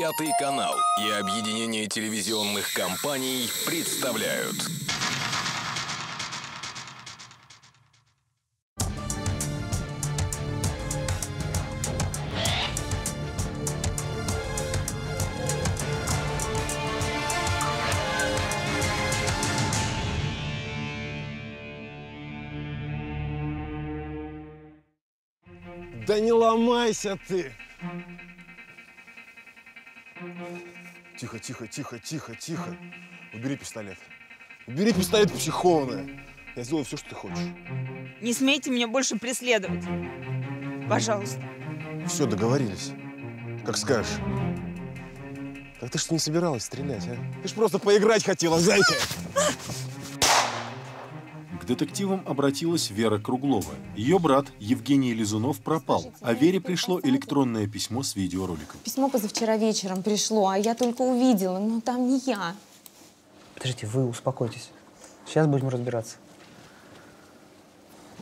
Пятый канал и объединение телевизионных компаний представляют. Да не ломайся ты! Тихо, тихо, тихо, тихо, тихо. Убери пистолет. Убери пистолет, психованная. Я сделаю все, что ты хочешь. Не смейте меня больше преследовать. Пожалуйста. Все, договорились. Как скажешь. Так ты что не собиралась стрелять, а? Ты ж просто поиграть хотела, зайка! Детективам обратилась Вера Круглова. Ее брат Евгений Лизунов пропал, а Вере пришло электронное письмо с видеороликом. Письмо позавчера вечером пришло, а я только увидела, но там не я. Подождите, вы успокойтесь. Сейчас будем разбираться.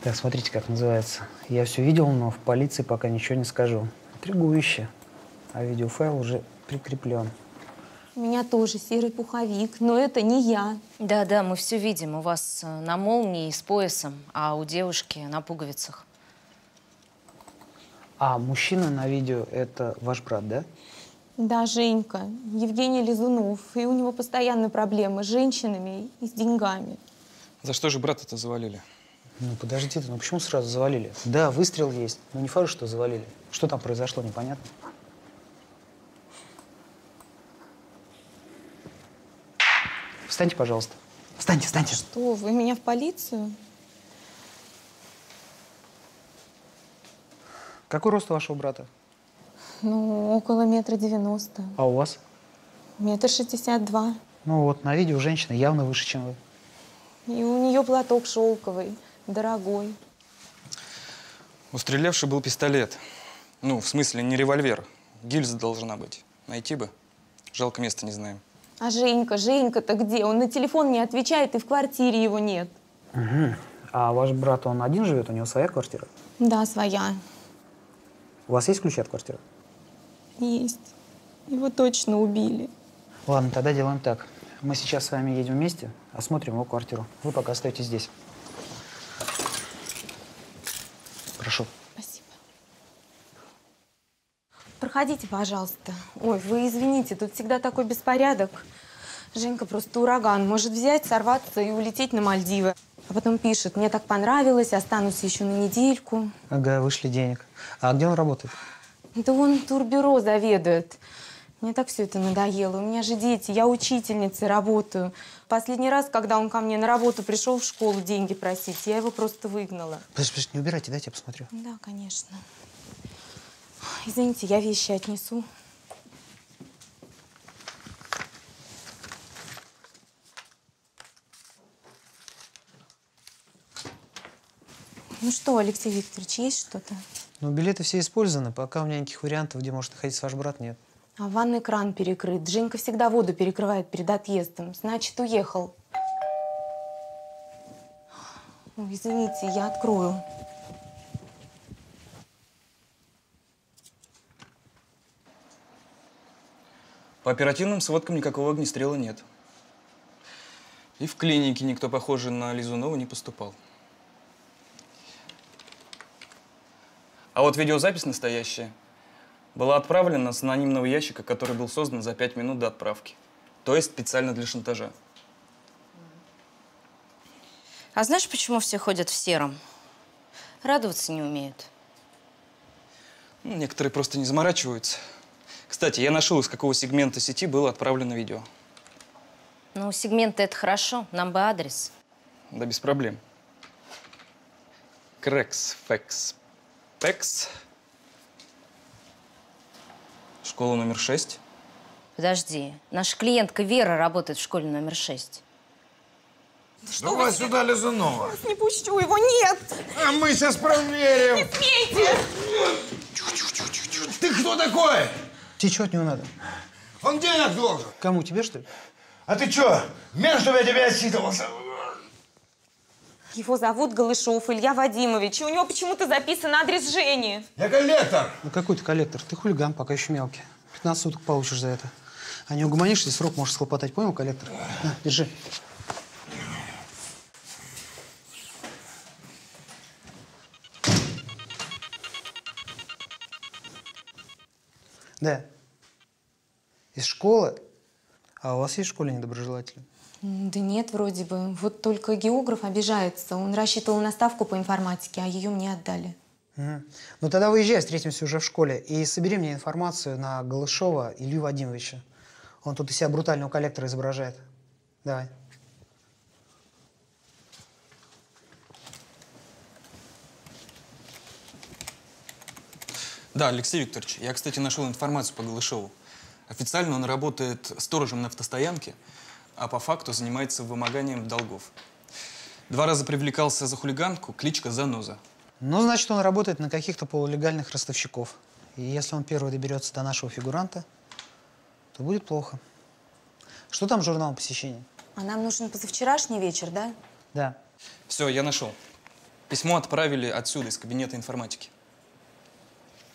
Так, смотрите, как называется. Я все видел, но в полиции пока ничего не скажу. Интригующе. А видеофайл уже прикреплен. У меня тоже серый пуховик, но это не я. Да-да, мы все видим. У вас э, на молнии с поясом, а у девушки на пуговицах. А мужчина на видео – это ваш брат, да? Да, Женька, Евгений Лизунов. И у него постоянно проблемы с женщинами и с деньгами. За что же брата-то завалили? Ну, подождите, ну почему сразу завалили? Да, выстрел есть, но не факт, что завалили. Что там произошло, непонятно. Встаньте, пожалуйста. Встаньте, встаньте. Что, вы меня в полицию? Какой рост у вашего брата? Ну, около метра девяносто. А у вас? Метр шестьдесят два. Ну вот, на видео женщина явно выше, чем вы. И у нее платок шелковый, дорогой. У стрелявшей был пистолет. Ну, в смысле, не револьвер. Гильза должна быть. Найти бы. Жалко, места не знаем. А Женька, Женька-то где? Он на телефон не отвечает, и в квартире его нет. Угу. А ваш брат, он один живет? У него своя квартира? Да, своя. У вас есть ключи от квартиры? Есть. Его точно убили. Ладно, тогда делаем так. Мы сейчас с вами едем вместе, осмотрим его квартиру. Вы пока остаетесь здесь. Прошу. Проходите, пожалуйста. Ой, вы извините, тут всегда такой беспорядок. Женька просто ураган. Может взять, сорваться и улететь на Мальдивы. А потом пишет, мне так понравилось, останусь еще на недельку. Ага, вышли денег. А где он работает? Да он турбюро заведует. Мне так все это надоело. У меня же дети, я учительницей работаю. Последний раз, когда он ко мне на работу пришел в школу деньги просить, я его просто выгнала. Подожди, подожди, не убирайте, дайте я посмотрю. Да, конечно. Извините, я вещи отнесу. Ну что, Алексей Викторович, есть что-то? Ну, билеты все использованы. Пока у меня никаких вариантов, где может находиться ваш брат, нет. А ванный кран перекрыт. Женька всегда воду перекрывает перед отъездом. Значит, уехал. Ой, извините, я открою. По оперативным сводкам никакого огнестрела нет. И в клинике никто, похожий на Лизунова, не поступал. А вот видеозапись настоящая была отправлена с анонимного ящика, который был создан за пять минут до отправки. То есть специально для шантажа. А знаешь, почему все ходят в сером? Радоваться не умеют. Ну, некоторые просто не заморачиваются. Кстати, я нашел, из какого сегмента сети было отправлено видео. Ну, сегменты это хорошо, нам бы адрес. Да без проблем. Крекс, фекс, пекс. Школа номер шесть. Подожди, наша клиентка Вера работает в школе номер шесть. Давай сюда Лизунова. Не пущу его, нет! А мы сейчас проверим. Смейте! Ты кто такой? Тебе что от него надо? Он денег должен. Кому, тебе, что ли? А ты что, между я тебя отсчитывался? Его зовут Голышов Илья Вадимович, и у него почему-то записан адрес Жени. Я коллектор. Ну, какой ты коллектор? Ты хулиган, пока еще мелкий. 15 суток получишь за это. А не угомонишься, срок можешь схлопотать. Понял, коллектор? На, держи. Да. Из школы? А у вас есть в школе недоброжелатели? Да нет, вроде бы. Вот только географ обижается. Он рассчитывал на ставку по информатике, а ее мне отдали. Мгм. Ну тогда выезжай, встретимся уже в школе. И собери мне информацию на Голышова Илью Вадимовича. Он тут из себя брутального коллектора изображает. Давай. Да, Алексей Викторович, я, кстати, нашел информацию по Голышову. Официально он работает сторожем на автостоянке, а по факту занимается вымоганием долгов. Два раза привлекался за хулиганку, кличка Заноза. Ну, значит, он работает на каких-то полулегальных ростовщиков. И если он первый доберется до нашего фигуранта, то будет плохо. Что там с журналом посещений? А нам нужен позавчерашний вечер, да? Да. Все, я нашел. Письмо отправили отсюда, из кабинета информатики.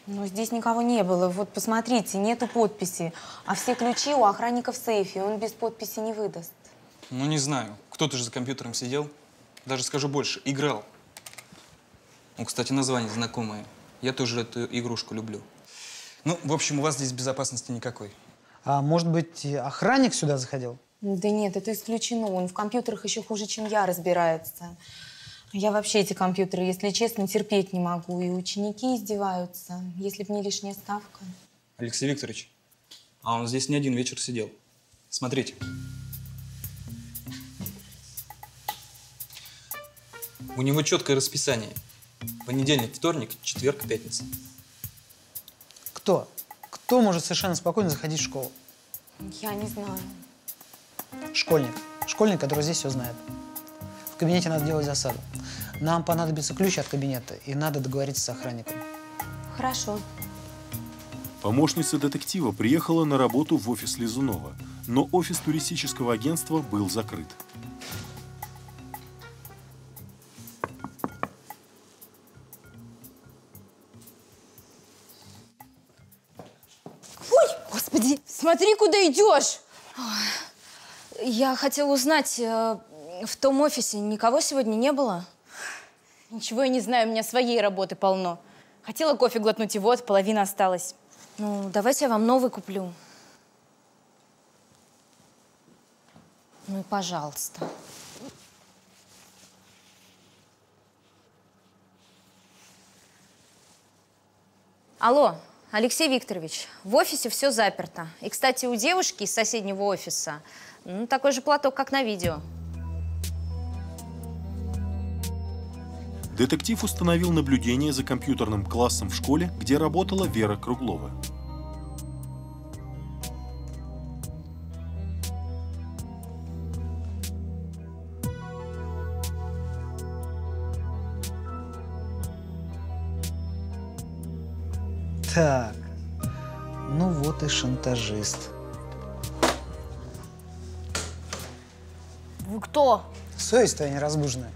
Но здесь никого не было. Вот посмотрите, нету подписи. А все ключи у охранника в сейфе. Он без подписи не выдаст. Ну, не знаю. Кто-то же за компьютером сидел. Даже скажу больше, играл. Ну, кстати, название знакомое. Я тоже эту игрушку люблю. Ну, в общем, у вас здесь безопасности никакой. А может быть, охранник сюда заходил? Да нет, это исключено. Он в компьютерах еще хуже, чем я, разбирается. Я вообще эти компьютеры, если честно, терпеть не могу. И ученики издеваются, если б не лишняя ставка. Алексей Викторович, а он здесь не один вечер сидел. Смотрите. У него четкое расписание. Понедельник, вторник, четверг, пятница. Кто? Кто может совершенно спокойно заходить в школу? Я не знаю. Школьник. Школьник, который здесь все знает. В кабинете надо делать засаду. Нам понадобится ключ от кабинета, и надо договориться с охранником. Хорошо. Помощница детектива приехала на работу в офис Лизунова, но офис туристического агентства был закрыт. Господи, смотри, куда идешь! Я хотела узнать, э, в том офисе никого сегодня не было? Ничего я не знаю, у меня своей работы полно. Хотела кофе глотнуть, и вот, половина осталась. Ну, давайте я вам новый куплю. Ну и пожалуйста. Алло, Алексей Викторович, в офисе все заперто. И, кстати, у девушки из соседнего офиса ну, такой же платок, как на видео. Детектив установил наблюдение за компьютерным классом в школе, где работала Вера Круглова. Так, ну вот и шантажист. Вы кто? Совесть твоя неразбуженная.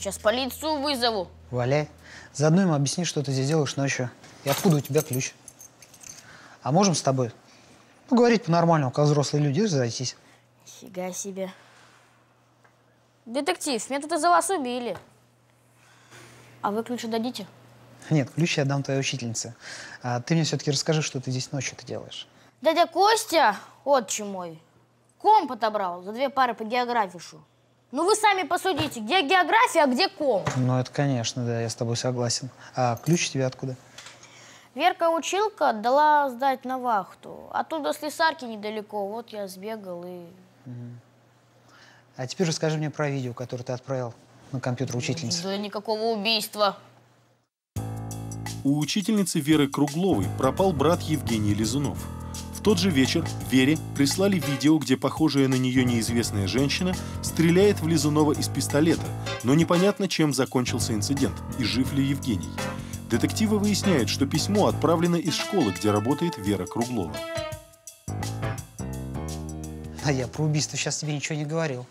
Сейчас полицию вызову. Валяй. Заодно им объясни, что ты здесь делаешь ночью. И откуда у тебя ключ. А можем с тобой поговорить по-нормальному, как взрослые люди, разойтись. Фига себе. Детектив, меня тут из-за вас убили. А вы ключи дадите? Нет, ключ я дам твоей учительнице. А ты мне все-таки расскажи, что ты здесь ночью-то делаешь. Дядя Костя, отчим мой, комп отобрал за две пары по географии. Ну вы сами посудите, где география, а где комп? Ну, это конечно, да, я с тобой согласен. А ключ у тебя откуда? Верка-училка дала сдать на вахту. Оттуда слесарки недалеко, вот я сбегал и... А теперь расскажи мне про видео, которое ты отправил на компьютер учительницы. Да никакого убийства. У учительницы Веры Кругловой пропал брат Евгений Лизунов. В тот же вечер Вере прислали видео, где похожая на нее неизвестная женщина стреляет в Лизунова из пистолета, но непонятно, чем закончился инцидент и жив ли Евгений. Детективы выясняют, что письмо отправлено из школы, где работает Вера Круглова. А я про убийство сейчас тебе ничего не говорил.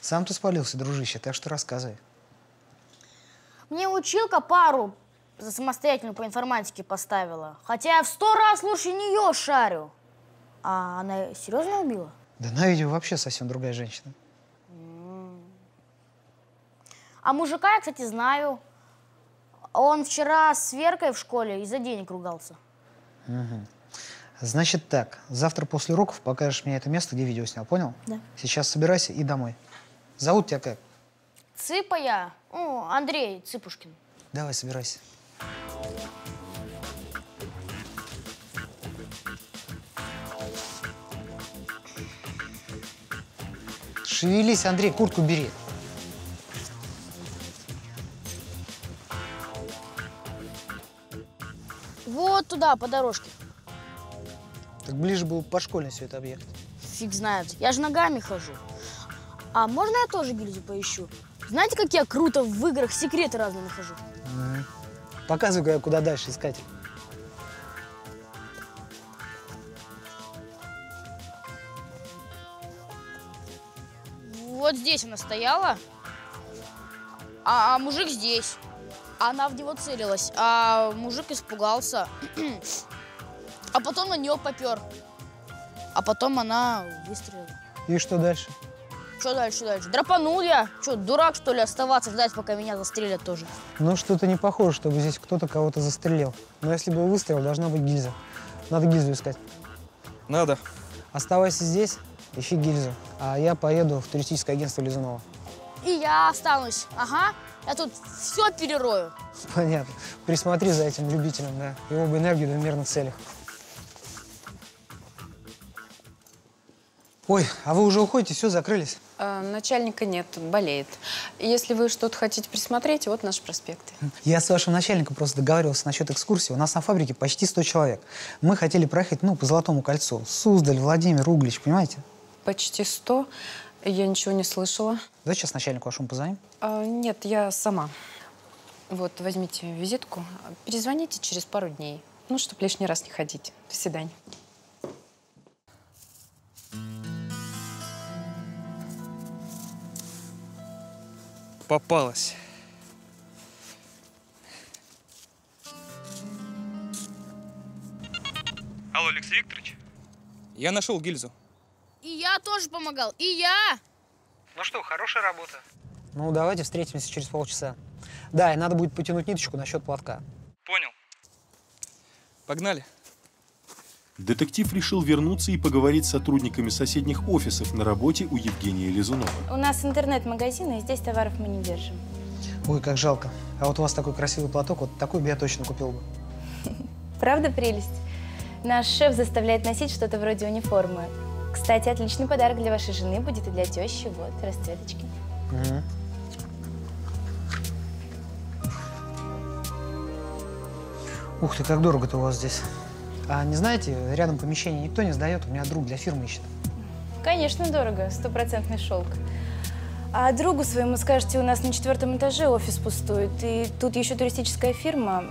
Сам ты спалился, дружище, так что рассказывай. Мне училка пару за самостоятельную по информатике поставила. Хотя я в сто раз лучше нее шарю. А она серьезно убила? Да на видео вообще совсем другая женщина. А мужика я, кстати, знаю. Он вчера с Веркой в школе из-за денег ругался. Мгм. Значит так, завтра после уроков покажешь мне это место, где видео снял, понял? Да. Сейчас собирайся и домой. Зовут тебя как? Цыпа я. О, Андрей Цыпушкин. Давай, собирайся. Шевелись, Андрей, куртку бери. Вот туда, по дорожке. Так ближе было по школьной все это объехать. Фиг знает. Я же ногами хожу. А можно я тоже гильзу поищу? Знаете, как я круто в играх секреты разные нахожу? Мгм. Показывай, куда дальше искать. Вот здесь она стояла, а, а мужик здесь. Она в него целилась, а мужик испугался. А потом на нее попер. А потом она выстрелила. И что дальше? Что дальше, дальше? Драпанул я. Что, дурак, что ли, оставаться, ждать, пока меня застрелят тоже? Ну, что-то не похоже, чтобы здесь кто-то кого-то застрелил. Но если был выстрел, должна быть гильза. Надо гильзу искать. Надо. Оставайся здесь, ищи гильзу. А я поеду в туристическое агентство Лизунова. И я останусь. Ага. Я тут все перерою. Понятно. Присмотри за этим любителем, да. Его бы энергию в мирных целях. Ой, а вы уже уходите, все, закрылись? А, начальника нет, болеет. Если вы что-то хотите присмотреть, вот наши проспекты. Я с вашим начальником просто договаривался насчет экскурсии. У нас на фабрике почти 100 человек. Мы хотели проехать, ну, по Золотому кольцу. Суздаль, Владимир, Углич, понимаете? Почти сто. Я ничего не слышала. Давайте сейчас начальнику вашему позвоним. А, нет, я сама. Вот, возьмите визитку. Перезвоните через пару дней. Ну, чтобы лишний раз не ходить. До свидания. Попалась. Алло, Алексей Викторович? Я нашел гильзу. И я тоже помогал. И я. Ну что, хорошая работа. Ну, давайте встретимся через полчаса. Да, и надо будет потянуть ниточку насчет платка. Понял. Погнали. Детектив решил вернуться и поговорить с сотрудниками соседних офисов на работе у Евгения Лизунова. У нас интернет-магазин, и здесь товаров мы не держим. Ой, как жалко. А вот у вас такой красивый платок, вот такой бы я точно купил бы. Правда прелесть? Наш шеф заставляет носить что-то вроде униформы. Кстати, отличный подарок для вашей жены будет и для тещи. Вот, расцветочки. Мгм. Ух ты, как дорого-то у вас здесь. А не знаете, рядом помещение никто не сдает, у меня друг для фирмы ищет. Конечно, дорого. Стопроцентный шелк. А другу своему скажете, у нас на четвертом этаже офис пустует, и тут еще туристическая фирма.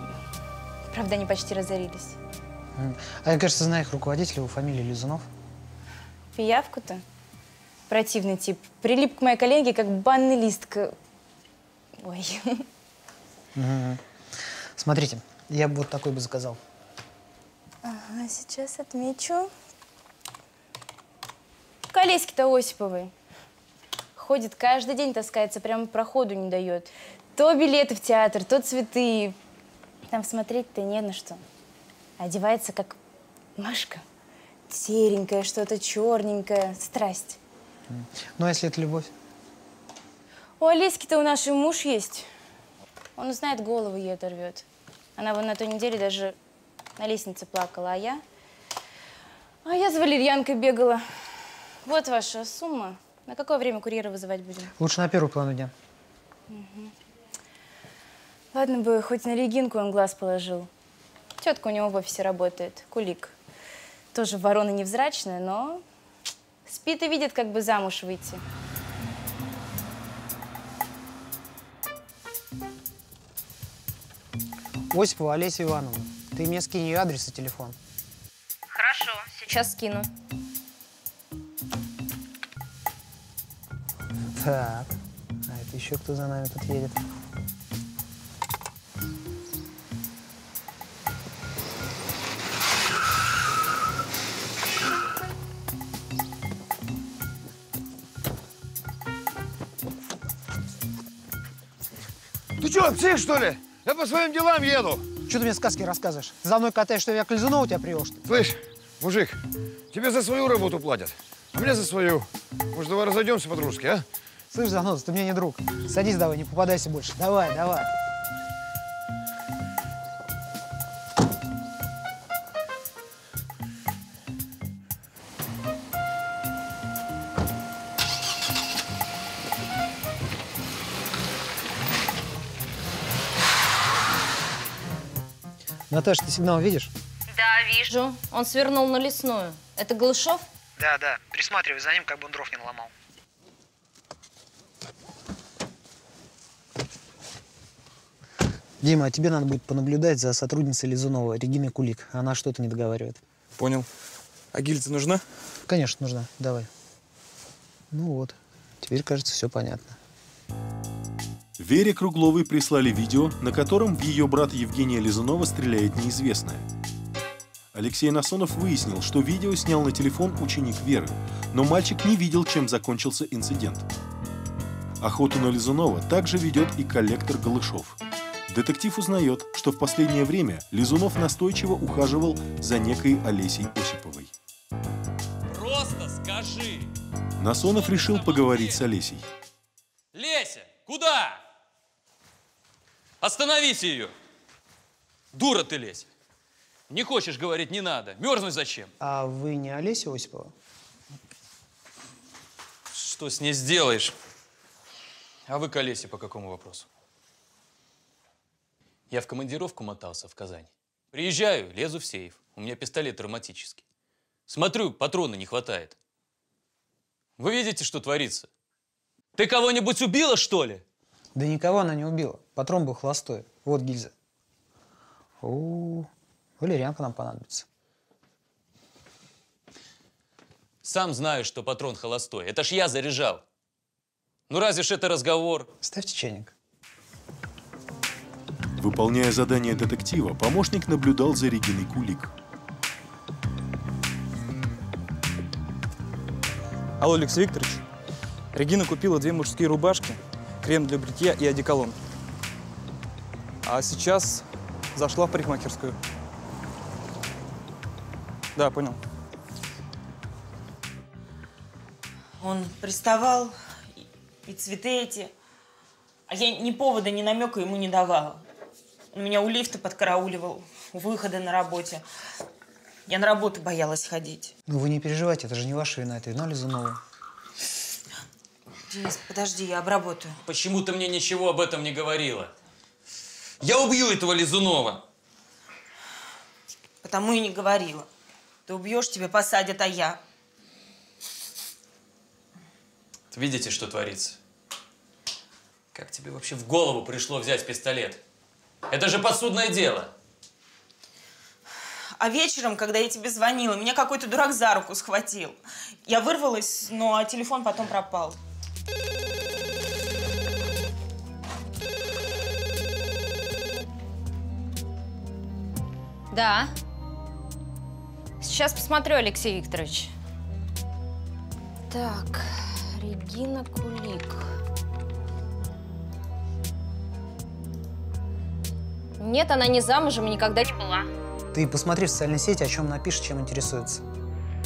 Правда, они почти разорились. А я, кажется, знаю их руководителя, его фамилия Лизунов. Пиявку-то? Противный тип. Прилип к моей коленке, как банный лист к... Ой. Смотрите, я бы вот такой бы заказал. Ага, сейчас отмечу. Колесики-то Осиповой. Ходит каждый день, таскается, прямо проходу не дает. То билеты в театр, то цветы. Там смотреть-то не на что. Одевается как Машка. Серенькая, что-то черненькое. Страсть. Ну, а если это любовь? У Олеськи-то у нашей муж есть. Он знает, голову ей оторвет. Она вон на той неделе даже на лестнице плакала, а я... А я за валерьянкой бегала. Вот ваша сумма. На какое время курьера вызывать будем? Лучше на первую половину дня. Мгм. Ладно бы, хоть на Регинку он глаз положил. Тетка у него в офисе работает, кулик. Тоже ворона невзрачная, но спит и видит, как бы замуж выйти. Осипова Олеся Ивановна, ты мне скинь ее адрес и телефон. Хорошо, сейчас скину. Так, а это еще кто за нами тут едет? Что, псих, что ли? Я по своим делам еду. Что ты мне сказки рассказываешь? За мной катаешь, что я к Лизунову тебя привел, что ли? Слышь, мужик, тебе за свою работу платят, а мне за свою. Может, давай разойдемся по-дружески, а? Слышь, занос, ты мне не друг. Садись давай, не попадайся больше. Давай, давай. Наташа, ты сигнал видишь? Да, вижу. Он свернул на лесную. Это Голышов? Да, да. Присматривай за ним, как бы он дров не наломал. Дима, а тебе надо будет понаблюдать за сотрудницей Лизунова, Региной Кулик. Она что-то не договаривает. Понял. А гильза нужна? Конечно, нужна. Давай. Ну вот. Теперь, кажется, все понятно. Вере Кругловой прислали видео, на котором в ее брата Евгения Лизунова стреляет неизвестная. Алексей Насонов выяснил, что видео снял на телефон ученик Веры, но мальчик не видел, чем закончился инцидент. Охоту на Лизунова также ведет и коллектор Голышов. Детектив узнает, что в последнее время Лизунов настойчиво ухаживал за некой Олесей Осиповой. Просто скажи. Насонов решил поговорить с Олесей. Леся, куда? Остановите ее. Дура ты, Леся. Не хочешь говорить, не надо. Мерзнуть зачем? А вы не Олеся Осипова? Что с ней сделаешь? А вы к Олесе по какому вопросу? Я в командировку мотался в Казань. Приезжаю, лезу в сейф. У меня пистолет травматический. Смотрю, патрона не хватает. Вы видите, что творится? Ты кого-нибудь убила, что ли? Да никого она не убила. Патрон был холостой. Вот гильза. О, валерьянка нам понадобится. Сам знаю, что патрон холостой. Это ж я заряжал. Ну разве ж это разговор? Ставьте чайник. Выполняя задание детектива, помощник наблюдал за Региной Кулик. Алло, Алексей Викторович. Регина купила две мужские рубашки, крем для бритья и одеколон. А сейчас зашла в парикмахерскую. Да, понял. Он приставал, и- цветы эти. А я ни повода, ни намека ему не давала. Он меня у лифта подкарауливал, у выхода на работе. Я на работу боялась ходить. Ну вы не переживайте, это же не ваша вина, это вина Лизунова. Денис, подожди, я обработаю. Почему ты мне ничего об этом не говорила? Я убью этого Лизунова. Потому и не говорила. Ты убьешь, тебя посадят, а я. Видите, что творится? Как тебе вообще в голову пришло взять пистолет? Это же подсудное дело. А вечером, когда я тебе звонила, меня какой-то дурак за руку схватил. Я вырвалась, но телефон потом пропал. Да. Сейчас посмотрю, Алексей Викторович. Так, Регина Кулик. Нет, она не замужем и никогда не была. Ты посмотри в социальной сети, о чем напишет, чем интересуется.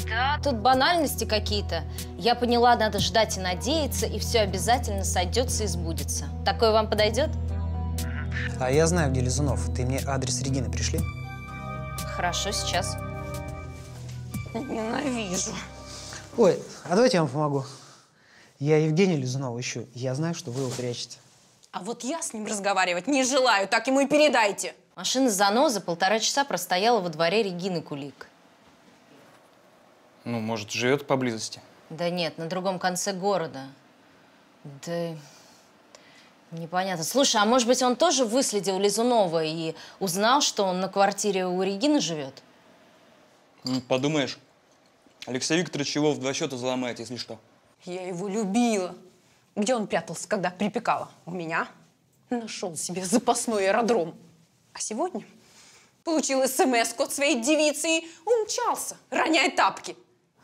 Да, тут банальности какие-то. Я поняла, надо ждать и надеяться, и все обязательно сойдется и сбудется. Такое вам подойдет? А я знаю, где Лизунов. Ты мне адрес Регины пришли? Хорошо, сейчас. Ненавижу. Ой, а давайте я вам помогу. Я Евгения Лизунова ищу. Я знаю, что вы его прячете. А вот я с ним разговаривать не желаю, так ему и передайте. Машина заноза полтора часа простояла во дворе Регины Кулик. Ну, может, живет поблизости. Да нет, на другом конце города. Да непонятно. Слушай, а может быть, он тоже выследил Лизунова и узнал, что он на квартире у Регины живет? Ну, подумаешь, Алексей Викторович его в два счета заломает, если что. Я его любила. Где он прятался, когда припекала? У меня. Нашел себе запасной аэродром. А сегодня получил смс от своей девицы и умчался, роняя тапки.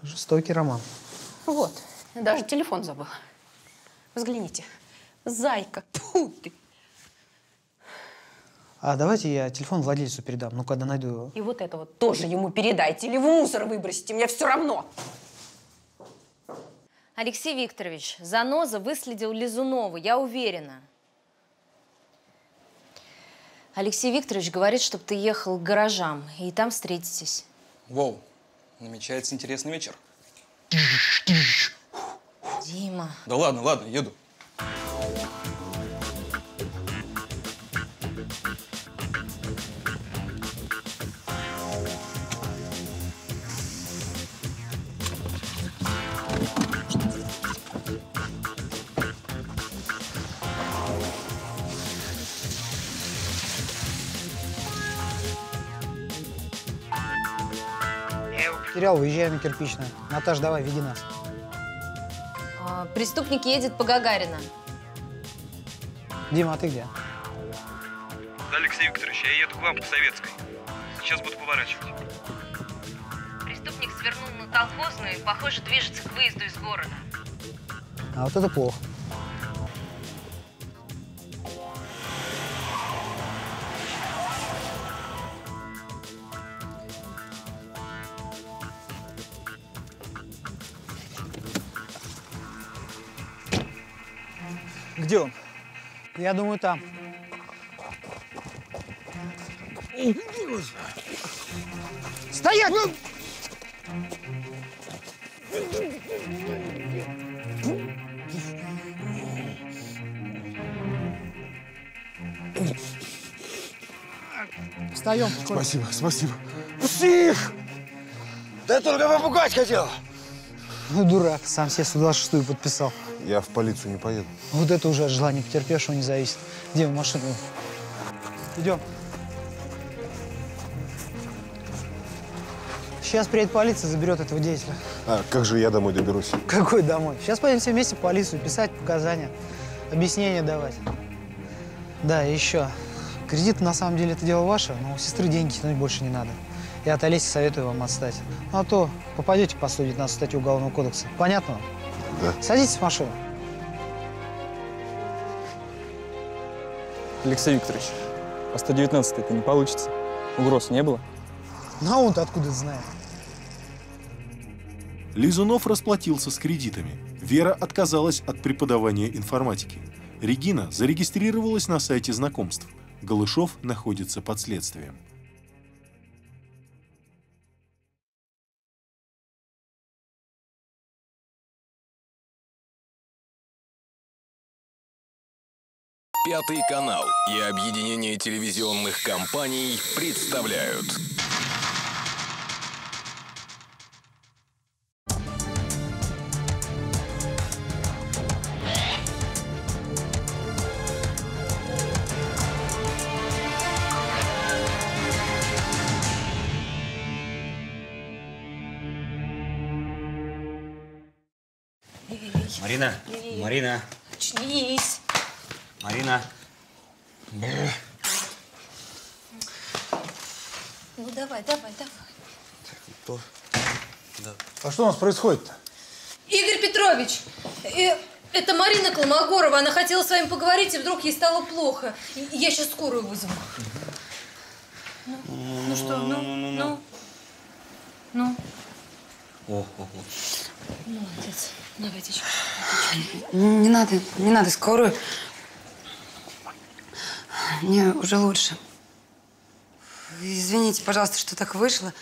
Жестокий роман. Вот, даже телефон забыла. Взгляните. Зайка, тьфу ты. А давайте я телефон владельцу передам, ну, когда найду его. И вот это вот тоже ему передайте или в мусор выбросите, мне все равно. Алексей Викторович, заноза выследил Лизунову, я уверена. Алексей Викторович говорит, чтобы ты ехал к гаражам, и там встретитесь. Воу, намечается интересный вечер. Дима. Да ладно, ладно, еду. Потерял, выезжаем на кирпичную. Наташ, давай, веди нас. А, преступник едет по Гагарина. Дима, а ты где? Да, Алексей Викторович, я еду к вам по Советской. Сейчас буду поворачивать. Преступник свернул на колхозную и, похоже, движется к выезду из города. А вот это плохо. Где он? Я думаю, там. Стоять! Встаем. Спасибо, спасибо. Пусти их! Да я только попугать хотел. Ну, дурак, сам себе 126-ю подписал. Я в полицию не поеду. Вот это уже от желания потерпевшего не зависит. Дима, машину. Идем. Сейчас приедет полиция, заберет этого деятеля. А как же я домой доберусь? Какой домой? Сейчас пойдем все вместе в полицию, писать показания, объяснения давать. Да, и еще. Кредит на самом деле это дело ваше, но у сестры деньги тянуть больше не надо. Я от Олеси советую вам отстать. Ну, а то попадете по 119 статью Уголовного кодекса. Понятно? вам? Да. Садитесь в машину. Алексей Викторович, по 119 это не получится. Угроз не было? Ну, а он-то откуда знает? Лизунов расплатился с кредитами. Вера отказалась от преподавания информатики. Регина зарегистрировалась на сайте знакомств. Голышов находится под следствием. Пятый канал и объединение телевизионных компаний представляют что у нас происходит-то? Игорь Петрович, э, это Марина Колмогорова. Она хотела с вами поговорить, и вдруг ей стало плохо. Я сейчас скорую вызову. Ну, ну что, ну, ну, ну. О, о, о. Молодец. На, водичку. Не надо, не надо скорую. Мне уже лучше. Извините, пожалуйста, что так вышло.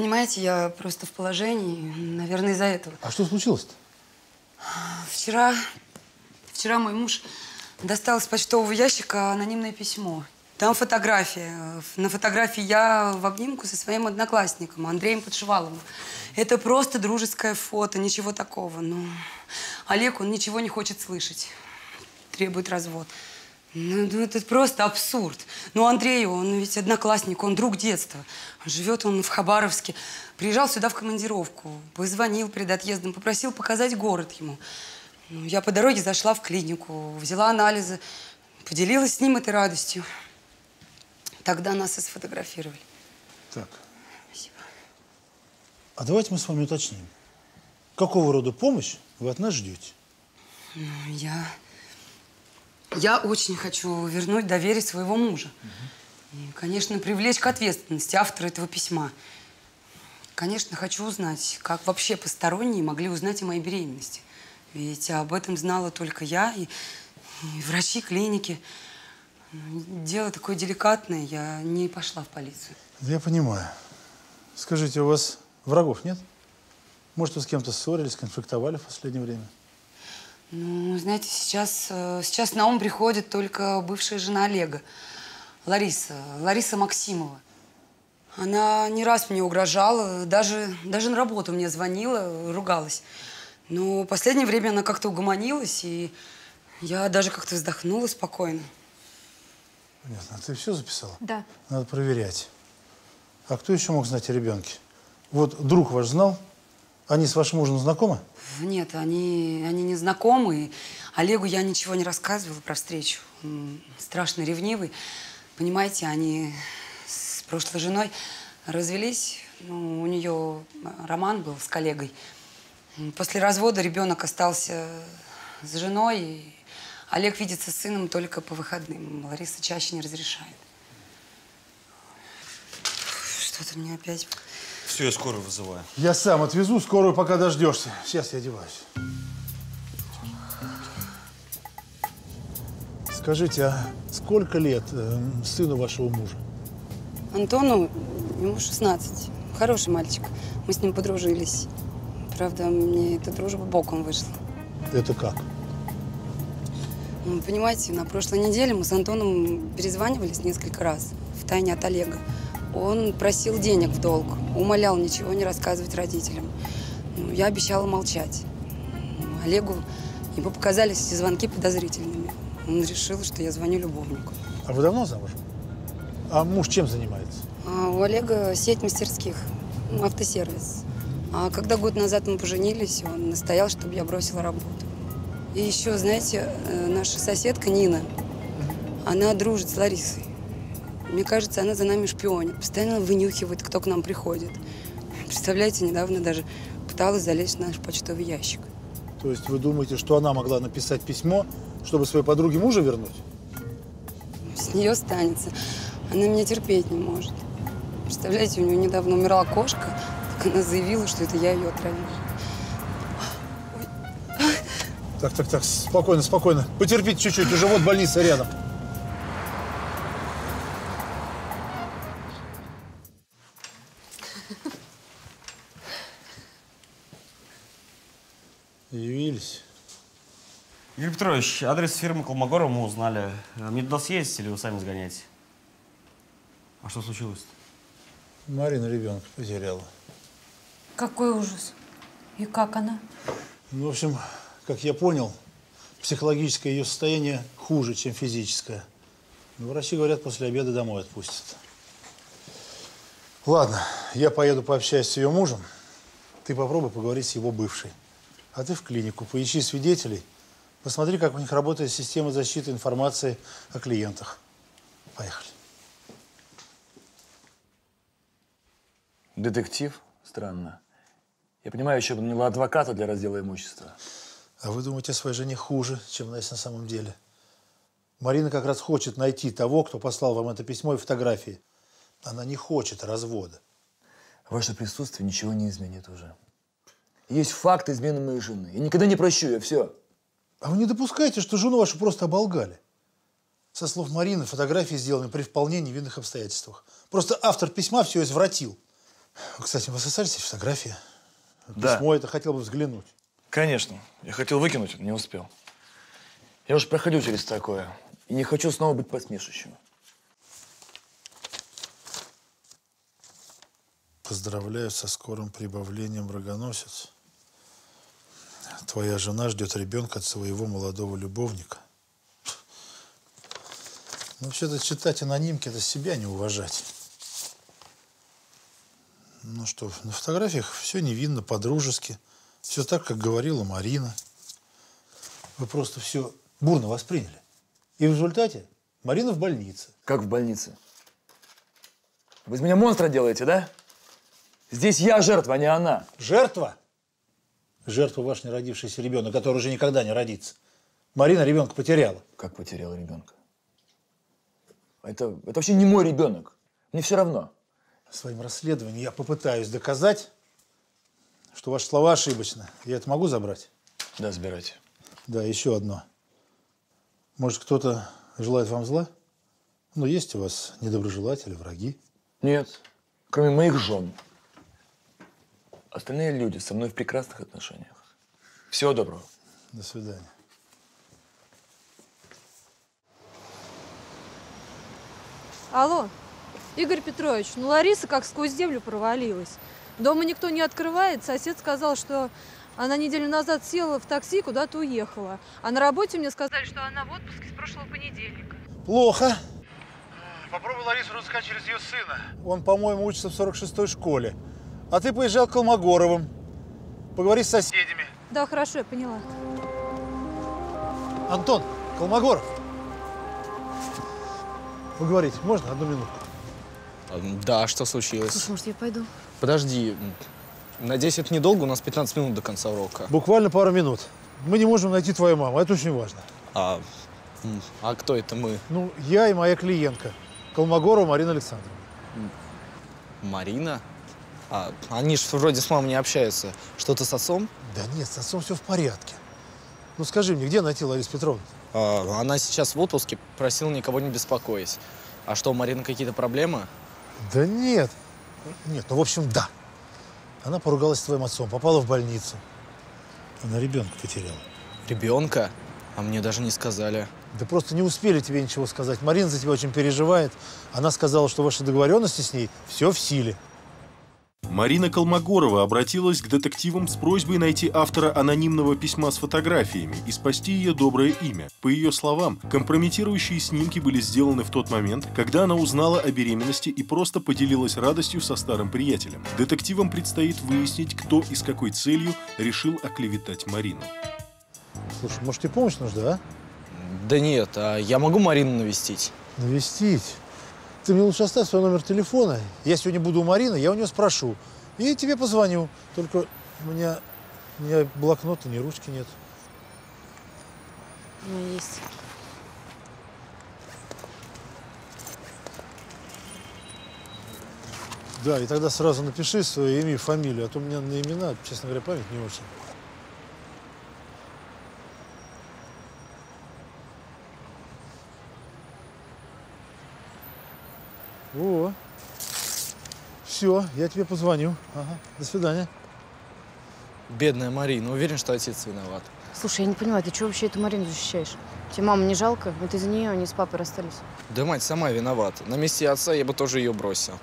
Понимаете, я просто в положении, наверное, из-за этого. А что случилось-то? Вчера, вчера мой муж достал из почтового ящика анонимное письмо. Там фотография. На фотографии я в обнимку со своим одноклассником, Андреем Подшиваловым. Это просто дружеское фото, ничего такого. Но Олег, он ничего не хочет слышать. Требует развод. Ну, ну, это просто абсурд. Ну, Андрей, он ведь одноклассник, он друг детства. Живет он в Хабаровске. Приезжал сюда в командировку. Позвонил перед отъездом, попросил показать город ему. Ну, я по дороге зашла в клинику, взяла анализы, поделилась с ним этой радостью. Тогда нас и сфотографировали. Так. А давайте мы с вами уточним. Какого рода помощь вы от нас ждете? Ну, я... Я очень хочу вернуть доверие своего мужа. И, конечно, привлечь к ответственности автора этого письма. Конечно, хочу узнать, как вообще посторонние могли узнать о моей беременности. Ведь об этом знала только я и, и врачи клиники. Дело такое деликатное, я не пошла в полицию. Я понимаю. Скажите, у вас врагов нет? Может, вы с кем-то ссорились, конфликтовали в последнее время? Ну, знаете, сейчас, э, сейчас на ум приходит только бывшая жена Олега, Лариса, Лариса Максимова. Она не раз мне угрожала, даже, даже на работу мне звонила, ругалась. Но в последнее время она как-то угомонилась, и я даже как-то вздохнула спокойно. Понятно. А ты все записала? Да. Надо проверять. А кто еще мог знать о ребенке? Вот друг ваш знал? Они с вашим мужем знакомы? Нет, они, они не знакомы. Олегу я ничего не рассказывала про встречу. Он страшно ревнивый. Понимаете, они с прошлой женой развелись. Ну, у нее роман был с коллегой. После развода ребенок остался с женой. Олег видится с сыном только по выходным. Лариса чаще не разрешает. Что-то мне опять... Все, я скорую вызываю. Я сам отвезу, скорую пока дождешься. Сейчас я одеваюсь. Скажите, а сколько лет э, сыну вашего мужа? Антону, ему 16. Хороший мальчик. Мы с ним подружились. Правда, мне эта дружба боком вышла. Это как? Ну, Понимаете, на прошлой неделе мы с Антоном перезванивались несколько раз в тайне от Олега. Он просил денег в долг, умолял ничего не рассказывать родителям. Ну, Я обещала молчать. Олегу ему показались эти звонки подозрительными. Он решил, что я звоню любовнику. А вы давно замужем? А муж чем занимается? А у Олега сеть мастерских, автосервис. А когда год назад мы поженились, он настоял, чтобы я бросила работу. И еще, знаете, э, наша соседка Нина, она дружит с Ларисой. Мне кажется, она за нами шпионит, постоянно вынюхивает, кто к нам приходит. Представляете, недавно даже пыталась залезть в наш почтовый ящик. То есть вы думаете, что она могла написать письмо, чтобы своей подруге мужа вернуть? С нее останется. Она меня терпеть не может. Представляете, у нее недавно умерла кошка, так она заявила, что это я ее отравила. Так, так, так, спокойно, спокойно. Потерпите чуть-чуть, уже вот больница рядом. Явились. Игорь Петрович, адрес фирмы Колмогорова мы узнали. А Мне туда съездить или вы сами сгоняете? А что случилось Марина ребенка потеряла. Какой ужас. И как она? Ну, в общем, как я понял, психологическое ее состояние хуже, чем физическое. Но врачи говорят, после обеда домой отпустят. Ладно, я поеду пообщаюсь с ее мужем. Ты попробуй поговорить с его бывшей. А ты в клинику, поищи свидетелей. Посмотри, как у них работает система защиты информации о клиентах. Поехали. Детектив? Странно. Я понимаю, еще бы наняла адвоката для раздела имущества. А вы думаете о своей жене хуже, чем она есть на самом деле? Марина как раз хочет найти того, кто послал вам это письмо и фотографии. Она не хочет развода. Ваше присутствие ничего не изменит уже. Есть факт измены моей жены. Я никогда не прощу ее, все. А вы не допускаете, что жену вашу просто оболгали? Со слов Марины, фотографии сделаны при вполне невинных обстоятельствах. Просто автор письма все извратил. Кстати, вы сосались эти фотографии? Да. Письмо это хотел бы взглянуть. Конечно. Я хотел выкинуть, не успел. Я уже проходил через такое. И не хочу снова быть посмешищем. Поздравляю со скорым прибавлением рогоносец. Твоя жена ждет ребенка от своего молодого любовника. Ну, вообще-то читать анонимки – это себя не уважать. Ну что, на фотографиях все невинно, по-дружески. Все так, как говорила Марина. Вы просто все бурно восприняли. И в результате Марина в больнице. Как в больнице? Вы из меня монстра делаете, да? Здесь я жертва, а не она. Жертва? Жертва ваш неродившийся ребенок, который уже никогда не родится. Марина ребенка потеряла. Как потеряла ребенка? Это, это вообще не мой ребенок. Мне все равно. Своим расследованием я попытаюсь доказать, что ваши слова ошибочны. Я это могу забрать? Да, забирайте. Да, еще одно. Может, кто-то желает вам зла? Ну, есть у вас недоброжелатели, враги? Нет, кроме моих жен. Остальные люди со мной в прекрасных отношениях. Всего доброго. До свидания. Алло, Игорь Петрович, ну Лариса как сквозь землю провалилась. Дома никто не открывает. Сосед сказал, что она неделю назад села в такси, куда-то уехала. А на работе мне сказали, что она в отпуске с прошлого понедельника. Плохо. Попробуй Ларису разыскать через ее сына. Он, по-моему, учится в 46-й школе. А ты поезжал к Колмогоровым. Поговори с соседями. Да, хорошо, я поняла. Антон, Колмогоров. Поговорить можно? Одну минутку. Да, что случилось? Слушай, может, я пойду? Подожди, надеюсь, это недолго, у нас 15 минут до конца урока. Буквально пару минут. Мы не можем найти твою маму, это очень важно. А, а кто это мы? Ну, я и моя клиентка. Колмогорова Марина Александровна. Марина? А, они же вроде с мамой не общаются. Что-то с отцом? Да нет, с отцом все в порядке. Ну скажи мне, где найти Ларису Петровну? А, она сейчас в отпуске, просила никого не беспокоить. А что, у Марины какие-то проблемы? Да нет. Нет, ну в общем, да. Она поругалась с твоим отцом, попала в больницу. Она ребенка потеряла. Ребенка? А мне даже не сказали. Да просто не успели тебе ничего сказать. Марина за тебя очень переживает. Она сказала, что ваши договоренности с ней все в силе. Марина Колмогорова обратилась к детективам с просьбой найти автора анонимного письма с фотографиями и спасти ее доброе имя. По ее словам, компрометирующие снимки были сделаны в тот момент, когда она узнала о беременности и просто поделилась радостью со старым приятелем. Детективам предстоит выяснить, кто и с какой целью решил оклеветать Марину. Слушай, может, тебе помощь нужна, а? Да нет, а я могу Марину навестить? Навестить? Ты мне лучше оставь свой номер телефона. Я сегодня буду у Марины, я у нее спрошу. И тебе позвоню. Только у меня, у меня блокнота, ни ручки нет. У меня есть. Да, и тогда сразу напиши свое имя и фамилию, а то у меня на имена, честно говоря, память не очень. О, все, я тебе позвоню. Ага, до свидания. Бедная Марина, уверен, что отец виноват. Слушай, я не понимаю, ты чего вообще эту Марину защищаешь? Тебе маму не жалко? Это из-за нее они с папой расстались. Да мать сама виновата. На месте отца я бы тоже ее бросил.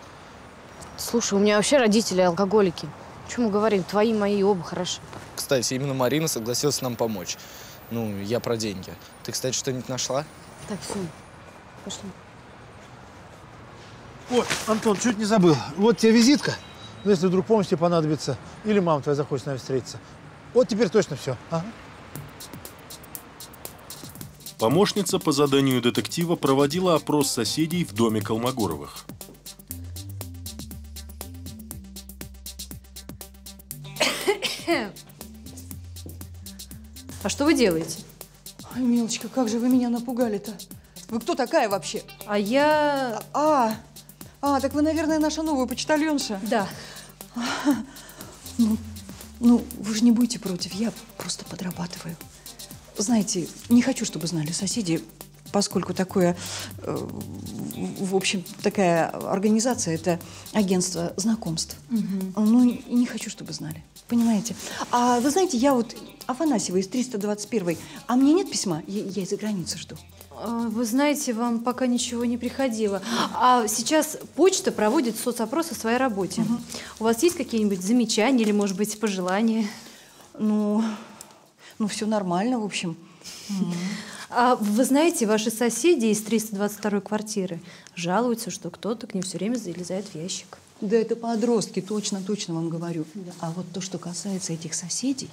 Слушай, у меня вообще родители алкоголики. Чему мы говорим? Твои, мои, оба хороши. Кстати, именно Марина согласилась нам помочь. Ну, я про деньги. Ты, кстати, что-нибудь нашла? Так, все, пошли. Ой, Антон, чуть не забыл. Вот тебе визитка. Ну, если вдруг помощь тебе понадобится, или мама твоя захочет с нами встретиться. Вот теперь точно все. Ага. Помощница по заданию детектива проводила опрос соседей в доме Колмогоровых. А что вы делаете? Ой, милочка, как же вы меня напугали-то? Вы кто такая вообще? А я... А, а, так вы, наверное, наша новая почтальонша? Да. Ну, ну, вы же не будете против, я просто подрабатываю. Знаете, не хочу, чтобы знали соседи, поскольку такое, э, в общем, такая организация – это агентство знакомств. Мгм. Ну, не хочу, чтобы знали. Понимаете? А вы знаете, я вот Афанасьева из 321 а мне нет письма? Я, я из-за границы жду. А, Вы знаете, вам пока ничего не приходило. А сейчас почта проводит соцопрос о своей работе. У вас есть какие-нибудь замечания или, может быть, пожелания? Ну, ну все нормально, в общем. А вы знаете, ваши соседи из 322 квартиры жалуются, что кто-то к ним все время залезает в ящик. Да это подростки, точно, точно вам говорю. А вот то, что касается этих соседей,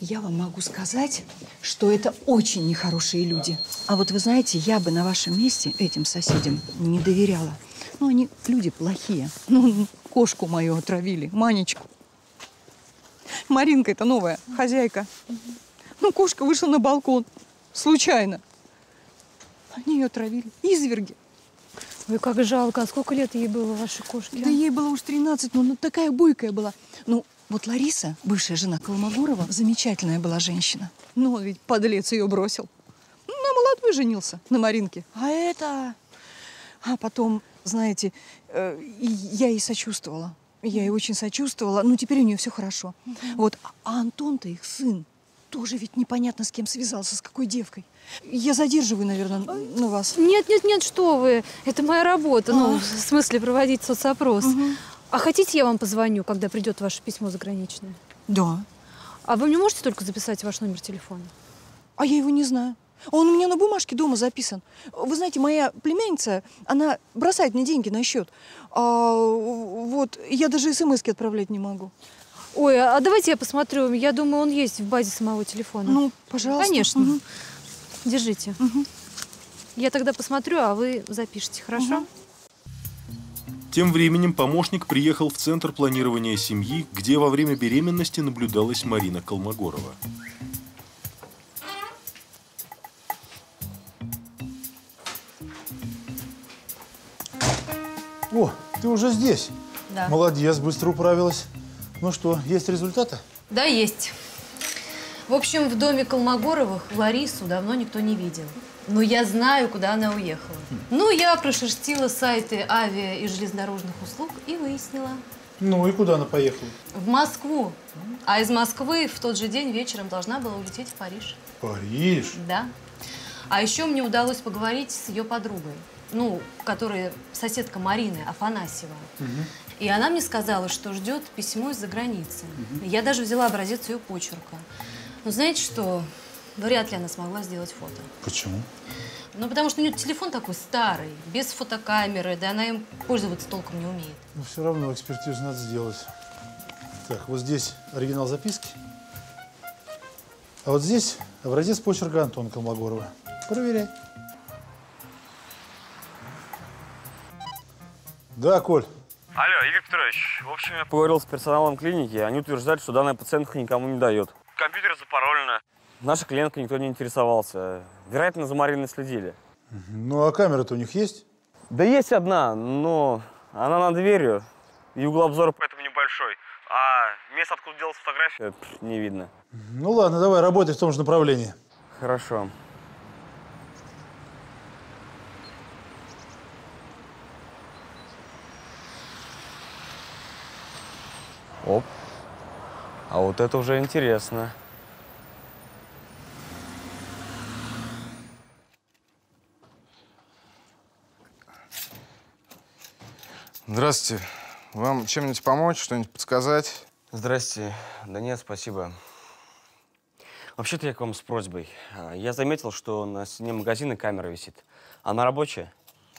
я вам могу сказать, что это очень нехорошие люди. А вот вы знаете, я бы на вашем месте этим соседям не доверяла. Ну, они люди плохие. Ну, кошку мою отравили, Манечку. Маринка это новая хозяйка. Ну, кошка вышла на балкон, случайно. Они ее травили. Изверги. Ой, как жалко. А сколько лет ей было, вашей кошке? Да ей было уж 13, но она такая бойкая была. Ну, вот Лариса, бывшая жена Колмогорова, замечательная была женщина. Но он ведь подлец ее бросил. На молодой женился, на Маринке. А это... А потом, знаете, э, я ей сочувствовала. Я ей очень сочувствовала. Ну, теперь у нее все хорошо. Вот. А Антон-то их сын. Тоже ведь непонятно с кем связался, с какой девкой. Я задерживаю, наверное, на вас. Нет, нет, нет, что вы. Это моя работа. Ну, А. в смысле, проводить соцопрос. А хотите, я вам позвоню, когда придет ваше письмо заграничное? Да. А вы мне можете только записать ваш номер телефона? А я его не знаю. Он у меня на бумажке дома записан. Вы знаете, моя племянница, она бросает мне деньги на счет. А, вот, я даже смс отправлять не могу. Ой, а давайте я посмотрю. Я думаю, он есть в базе самого телефона. Ну, пожалуйста. Конечно. Мгм. Держите. Я тогда посмотрю, а вы запишите, хорошо? Тем временем помощник приехал в Центр планирования семьи, где во время беременности наблюдалась Марина Колмогорова. О, ты уже здесь. Да. Молодец, быстро управилась. Ну что, есть результаты? Да, есть. В общем, в доме Колмогоровых Ларису давно никто не видел. Но я знаю, куда она уехала. Ну, я прошерстила сайты авиа и железнодорожных услуг и выяснила. Ну и куда она поехала? В Москву. А из Москвы в тот же день вечером должна была улететь в Париж. Париж. Да. А еще мне удалось поговорить с ее подругой. Ну, которая соседка Марины Афанасьева. И она мне сказала, что ждет письмо из-за границы. Я даже взяла образец ее почерка. Но знаете что? Вряд ли она смогла сделать фото. Почему? Ну, потому что у нее телефон такой старый, без фотокамеры, да она им пользоваться толком не умеет. Но все равно экспертизу надо сделать. Так, вот здесь оригинал записки. А вот здесь образец почерка Антона Колмогорова. Проверяй. Да, Коль. Алло, Игорь Петрович, в общем, я поговорил с персоналом клиники, они утверждают, что данная пациентка никому не дает. Компьютер запаролено. Наша клиентка никто не интересовался. Вероятно, за Мариной следили. Ну, а камера-то у них есть? Да есть одна, но она над дверью, и угол обзора поэтому небольшой. А место, откуда делать фотографию, пф, не видно. Ну ладно, давай, работай в том же направлении. Хорошо. Оп. А вот это уже интересно. Здравствуйте. Вам чем-нибудь помочь, что-нибудь подсказать? Здрасте. Да нет, спасибо. Вообще-то я к вам с просьбой. А, Я заметил, что на стене магазина камера висит. Она рабочая?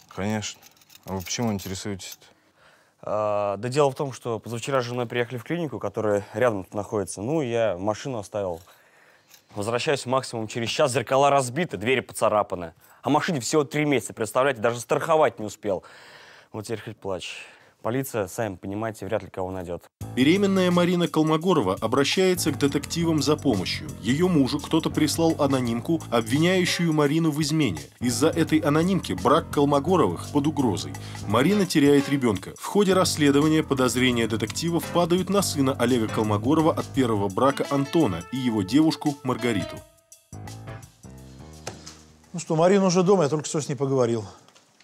Конечно. А вы почему интересуетесь-то? А, да дело в том, что позавчера с женой приехали в клинику, которая рядом находится. Ну, я машину оставил. Возвращаюсь максимум через час, зеркала разбиты, двери поцарапаны. А машине всего три месяца, представляете, даже страховать не успел. Вот теперь хоть плачь. Полиция, сами понимаете, вряд ли кого найдет. Беременная Марина Колмогорова обращается к детективам за помощью. Ее мужу кто-то прислал анонимку, обвиняющую Марину в измене. Из-за этой анонимки брак Колмогоровых под угрозой. Марина теряет ребенка. В ходе расследования подозрения детективов падают на сына Олега Колмогорова от первого брака Антона и его девушку Маргариту. Ну что, Марина уже дома, я только что с ней поговорил.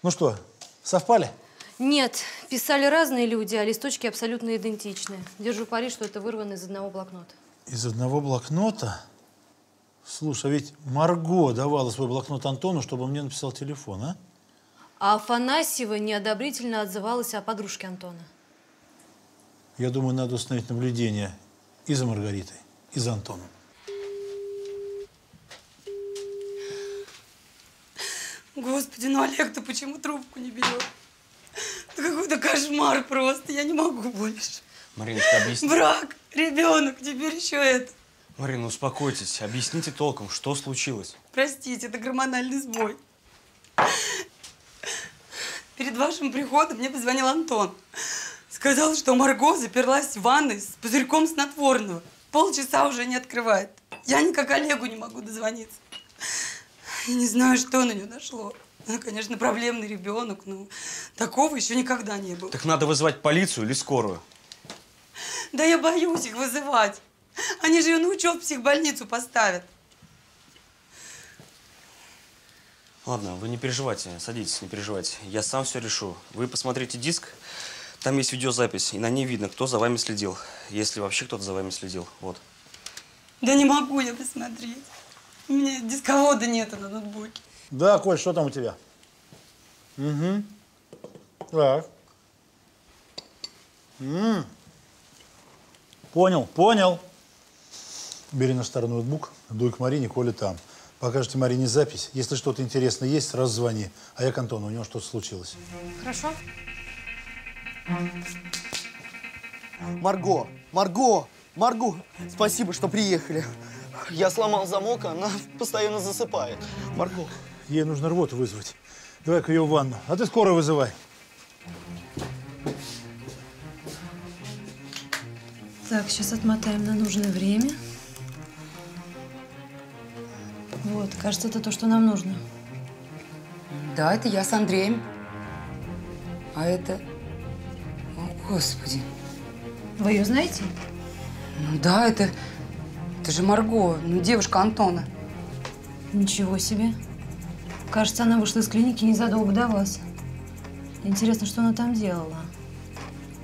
Ну что, совпали? Нет, писали разные люди, а листочки абсолютно идентичны. Держу пари, что это вырвано из одного блокнота. Из одного блокнота? Слушай, а ведь Марго давала свой блокнот Антону, чтобы он мне написал телефон, а? А Афанасьева неодобрительно отзывалась о подружке Антона. Я думаю, надо установить наблюдение и за Маргаритой, и за Антоном. Господи, ну Олег-то почему трубку не берет? Какой-то кошмар просто, я не могу больше. Мариночка, объясни. Брак, ребенок, теперь еще это. Марина, успокойтесь, объясните толком, что случилось. Простите, это гормональный сбой. Перед вашим приходом мне позвонил Антон. Сказал, что Марго заперлась в ванной с пузырьком снотворного. Полчаса уже не открывает. Я никак Олегу не могу дозвониться. Я не знаю, что на нее нашло. Она, конечно, проблемный ребенок, но такого еще никогда не было. Так надо вызывать полицию или скорую. Да я боюсь их вызывать. Они же ее на учет в психбольницу поставят. Ладно, вы не переживайте, садитесь, не переживайте. Я сам все решу. Вы посмотрите диск, там есть видеозапись, и на ней видно, кто за вами следил. Если вообще кто-то за вами следил. Вот. Да не могу я посмотреть. У меня дисковода нету на ноутбуке. Да, Коль, что там у тебя? Угу. Так. М. Понял, понял. Бери на старый ноутбук, дуй к Марине, Коля там. Покажете Марине запись. Если что-то интересное есть, сразу звони. А я к Антону, у него что-то случилось. Хорошо. Марго, Марго, Марго, спасибо, что приехали. Я сломал замок, она постоянно засыпает. Марго. Ей нужно рвоту вызвать. Давай-ка ее в ванну. А ты скорую вызывай. Так, сейчас отмотаем на нужное время. Вот, кажется, это то, что нам нужно. Да, это я с Андреем. А это... О, Господи. Вы ее знаете? Ну да, это... Это же Марго, ну, девушка Антона. Ничего себе. Кажется, она вышла из клиники незадолго до вас. Интересно, что она там делала.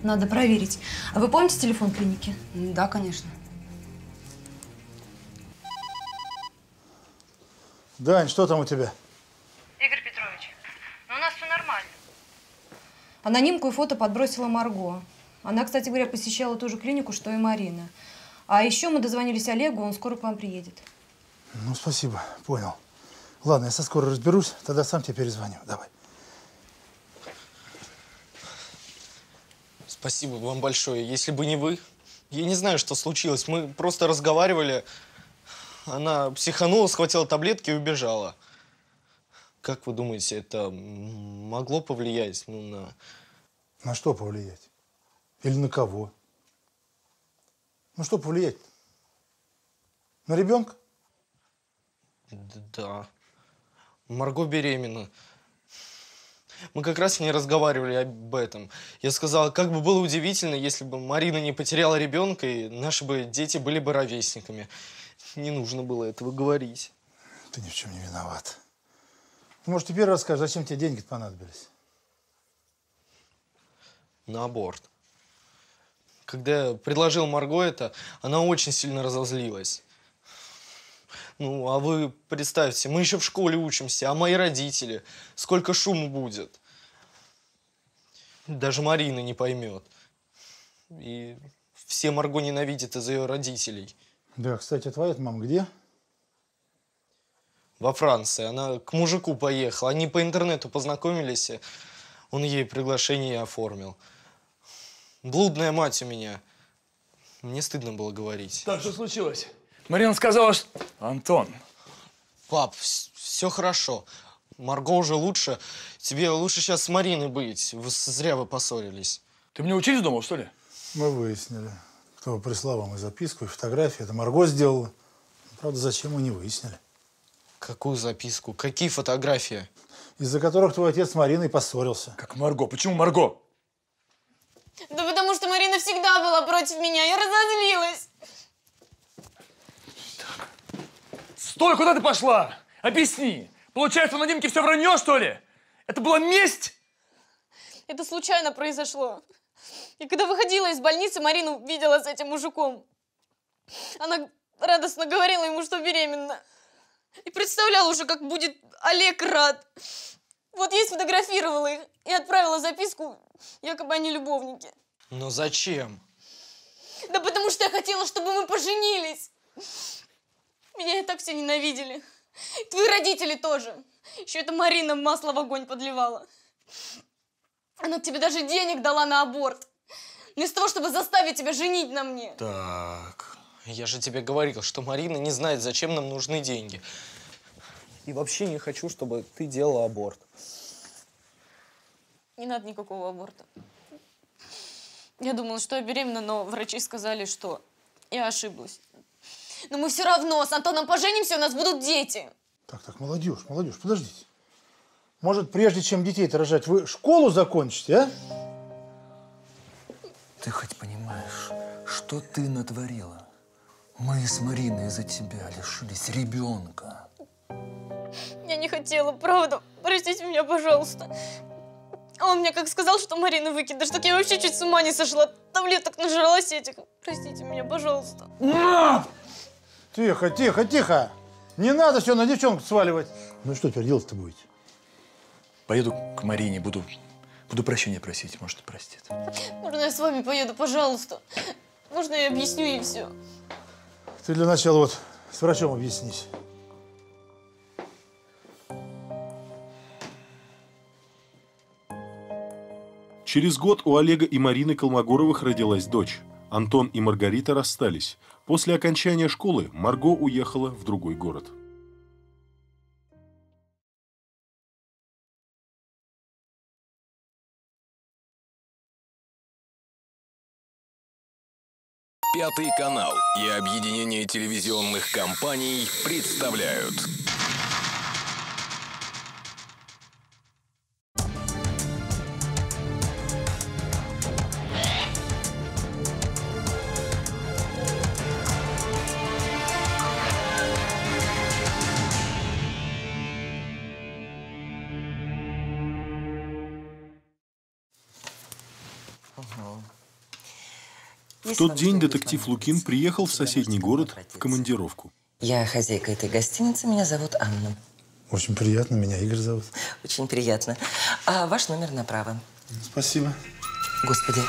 Надо проверить. А вы помните телефон клиники? Да, конечно. Дань, что там у тебя? Игорь Петрович, ну у нас все нормально. Анонимку и фото подбросила Марго. Она, кстати говоря, посещала ту же клинику, что и Марина. А еще мы дозвонились Олегу, он скоро к вам приедет. Ну, спасибо, понял. Ладно, я со скоро разберусь, тогда сам тебе перезвоню. Давай. Спасибо вам большое. Если бы не вы, я не знаю, что случилось. Мы просто разговаривали. Она психанула, схватила таблетки и убежала. Как вы думаете, это могло повлиять ну, на... На что повлиять? Или на кого? Ну, что повлиять? На ребенка? Да. Марго беременна. Мы как раз с ней разговаривали об этом. Я сказал, как бы было удивительно, если бы Марина не потеряла ребенка, и наши бы дети были бы ровесниками. Не нужно было этого говорить. Ты ни в чем не виноват. Может, теперь расскажешь, зачем тебе деньги понадобились? На аборт. Когда я предложил Марго это, она очень сильно разозлилась. Ну, а вы представьте, мы еще в школе учимся, а мои родители, сколько шума будет. Даже Марина не поймет. И все Марго ненавидят из-за ее родителей. Да, кстати, твоя мама где? Во Франции. Она к мужику поехала. Они по интернету познакомились, и он ей приглашение оформил. Блудная мать у меня. Мне стыдно было говорить. Так, что случилось? Марина сказала, что... Антон. Пап, все хорошо. Марго уже лучше. Тебе лучше сейчас с Мариной быть. Вы зря вы поссорились. Ты мне учить думал, что ли? Мы выяснили, кто прислал вам и записку, и фотографии. Это Марго сделала. Правда, зачем мы не выяснили. Какую записку? Какие фотографии? Из-за которых твой отец с Мариной поссорился. Как Марго? Почему Марго? Да потому что Марина всегда была против меня. Я разозлилась. Стой, куда ты пошла? Объясни. Получается, на Димке все вранье, что ли? Это была месть? Это случайно произошло. И когда выходила из больницы, Марину видела с этим мужиком. Она радостно говорила ему, что беременна. И представляла уже, как будет Олег рад. Вот я сфотографировала их и отправила записку, якобы они любовники. Но зачем? Да потому что я хотела, чтобы мы поженились. Меня и так все ненавидели. Твои родители тоже. Еще эта Марина масло в огонь подливала. Она тебе даже денег дала на аборт. Вместо того, чтобы заставить тебя женить на мне. Так, я же тебе говорил, что Марина не знает, зачем нам нужны деньги. И вообще не хочу, чтобы ты делала аборт. Не надо никакого аборта. Я думала, что я беременна, но врачи сказали, что я ошиблась. Но мы все равно с Антоном поженимся, у нас будут дети. Так, так, молодежь, молодежь, подождите. Может, прежде чем детей-то рожать, вы школу закончите, а? Ты хоть понимаешь, что ты натворила? Мы с Мариной из-за тебя лишились ребенка. Я не хотела, правда. Простите меня, пожалуйста. А он мне как сказал, что Марина выкидыш, так я вообще чуть с ума не сошла. Таблеток нажралась этих. Простите меня, пожалуйста. Тихо, тихо, тихо. Не надо все на девчонку сваливать. Ну что теперь делать-то будете? Поеду к Марине, буду, буду прощения просить, может, простит. Можно я с вами поеду, пожалуйста? Можно я объясню ей все? Ты для начала вот с врачом объяснись. Через год у Олега и Марины Колмогоровых родилась дочь. Антон и Маргарита расстались. После окончания школы Марго уехала в другой город. Пятый канал и объединение телевизионных компаний представляют тот день детектив Лукин приехал в соседний город в командировку. Я хозяйка этой гостиницы, меня зовут Анна. Очень приятно, меня Игорь зовут. Очень приятно. А ваш номер направо. Спасибо. Господи,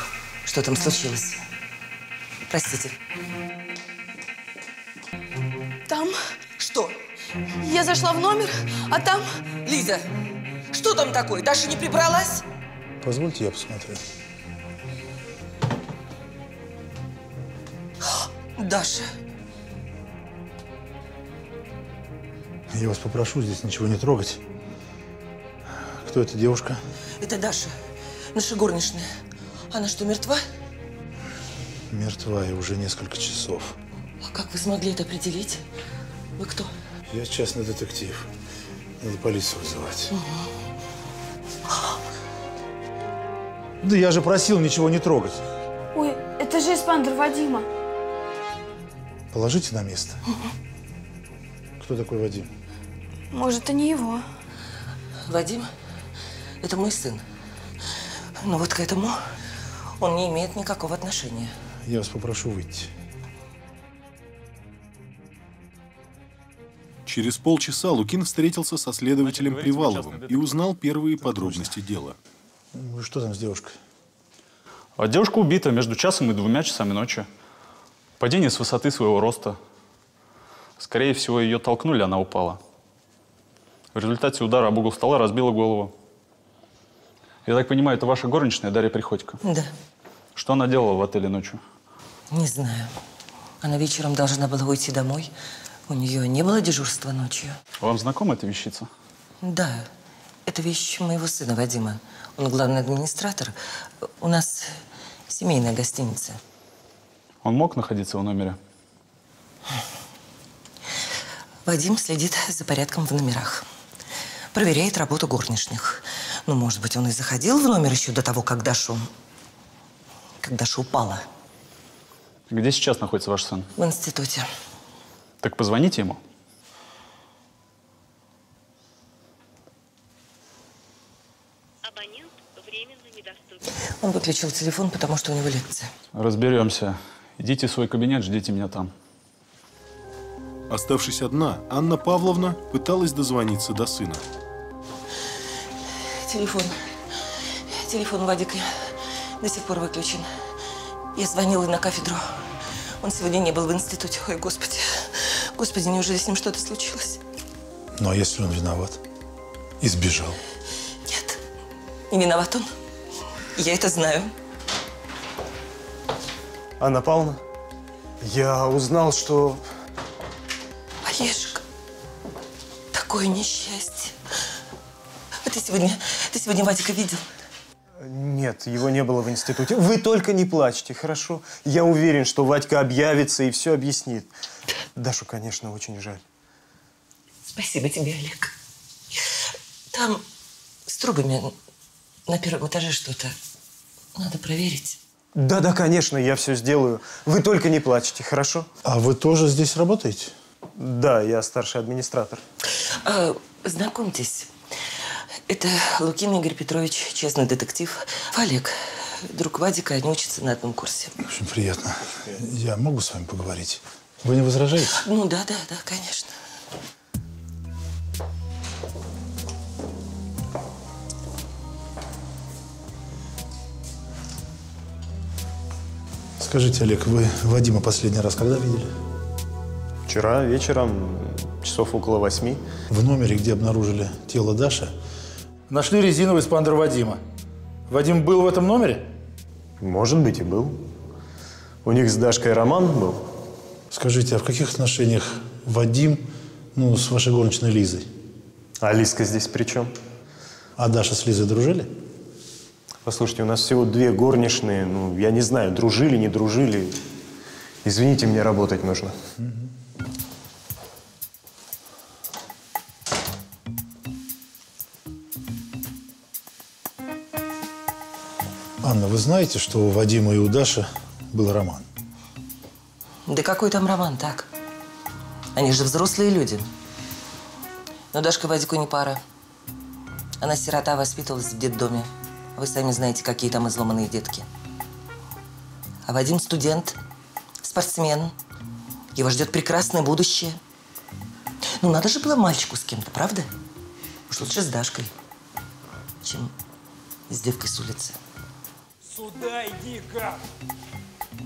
что там случилось? Простите. Там Что? я зашла в номер, а там... Лиза, что там такое? Даша не прибралась? Позвольте, я посмотрю. Даша. Я вас попрошу здесь ничего не трогать. Кто эта девушка? Это Даша, наша горничная. Она что, мертва? Мертва и уже несколько часов. А как вы смогли это определить? Вы кто? Я частный детектив. Надо полицию вызывать. Да я же просил ничего не трогать. Ой, это же эспандер Вадима. Положите на место. Кто такой Вадим? Может, и не его. Вадим, это мой сын. Но вот к этому он не имеет никакого отношения. Я вас попрошу выйти. Через полчаса Лукин встретился со следователем Приваловым и узнал первые подробности дела. Ну, что там с девушкой? А девушка убита между часом и двумя часами ночи. Падение с высоты своего роста. Скорее всего, ее толкнули, она упала. В результате удара об угол стола разбила голову. Я так понимаю, это ваша горничная Дарья Приходько? Да. Что она делала в отеле ночью? Не знаю. Она вечером должна была уйти домой. У нее не было дежурства ночью. Вам знакома эта вещица? Да, это вещь моего сына Вадима. Он главный администратор. У нас семейная гостиница. Он мог находиться в номере? Вадим следит за порядком в номерах. Проверяет работу горничных. Ну, может быть, он и заходил в номер еще до того, как Дашу... Как Даша упала Где сейчас находится ваш сын? в институте. Так позвоните ему. Он выключил телефон, потому что у него лекция. Разберемся. Идите в свой кабинет, ждите меня там. Оставшись одна, Анна Павловна пыталась дозвониться до сына. Телефон. Телефон Вадика до сих пор выключен. Я звонила на кафедру. Он сегодня не был в институте. Ой, господи. Господи, неужели с ним что-то случилось? Ну, а если он виноват? И сбежал. Не виноват он. Я это знаю. Анна Павловна, я узнал, что... Олежек, такое несчастье. А ты сегодня, ты сегодня Вадика видел? Нет, его не было в институте. Вы только не плачьте, хорошо? Я уверен, что Вадька объявится и все объяснит. Дашу, конечно, очень жаль. Спасибо тебе, Олег. Там с трубами на первом этаже что-то надо проверить. Да-да, конечно, я все сделаю. Вы только не плачьте, хорошо? А вы тоже здесь работаете? Да, я старший администратор. А, знакомьтесь, это Лукин Игорь Петрович, честный детектив. Олег, друг Вадика, они учатся на одном курсе. Очень приятно. Я могу с вами поговорить? Вы не возражаете? Ну да, да, да, конечно. Скажите, Олег, вы Вадима последний раз когда видели? Вчера вечером, часов около восьми. В номере, где обнаружили тело Даши, нашли резиновый спандер Вадима. Вадим был в этом номере? Может быть, и был. У них с Дашкой роман был. Скажите, а в каких отношениях Вадим, ну, с вашей горничной Лизой? А Лизка здесь при чем? А Даша с Лизой дружили? Послушайте, у нас всего две горничные. Ну, я не знаю, дружили, не дружили. Извините, мне работать нужно. Анна, вы знаете, что у Вадима и у Даши был роман? Да какой там роман, так? Они же взрослые люди. Но Дашка Вадику не пара. Она сирота, воспитывалась в детдоме. Вы сами знаете, какие там изломанные детки. А Вадим студент, спортсмен. Его ждет прекрасное будущее. Ну, надо же было мальчику с кем-то, правда? Уж лучше с Дашкой, чем с девкой с улицы. Сюда иди, гад!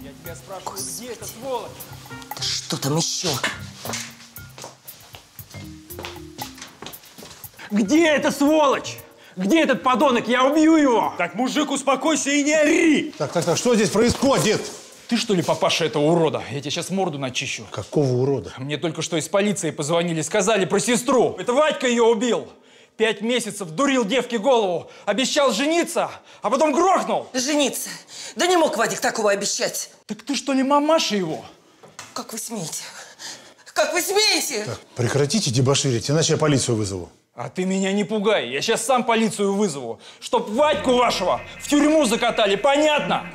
Я тебя спрашиваю, где эта сволочь? Да что там еще? Где эта сволочь? Где этот подонок? Я убью его! Так, мужик, успокойся и не ори! Так, так, так, что здесь происходит? Ты что ли папаша этого урода? Я тебе сейчас морду начищу. Какого урода? Мне только что из полиции позвонили, сказали про сестру. Это Вадька ее убил. Пять месяцев дурил девке голову, обещал жениться, а потом грохнул. Жениться? Да не мог Вадик такого обещать. Так ты что ли мамаша его? Как вы смеете? Как вы смеете? Прекратите дебоширить, иначе я полицию вызову. А ты меня не пугай, я сейчас сам полицию вызову, чтоб Вадьку вашего в тюрьму закатали, понятно?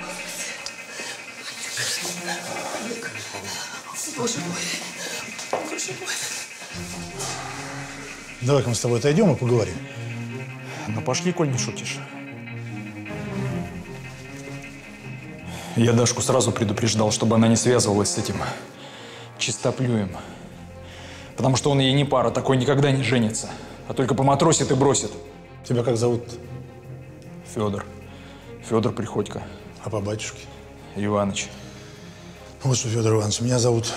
Боже мой. Боже мой. Давай-ка мы с тобой отойдем и поговорим. Ну пошли, коль не шутишь. Я Дашку сразу предупреждал, чтобы она не связывалась с этим чистоплюем. Потому что он ей не пара, такой никогда не женится. А только поматросит и бросит. Тебя как зовут? Федор. Федор Приходько. А по батюшке? Иваныч. Вот что, Федор Иванович, меня зовут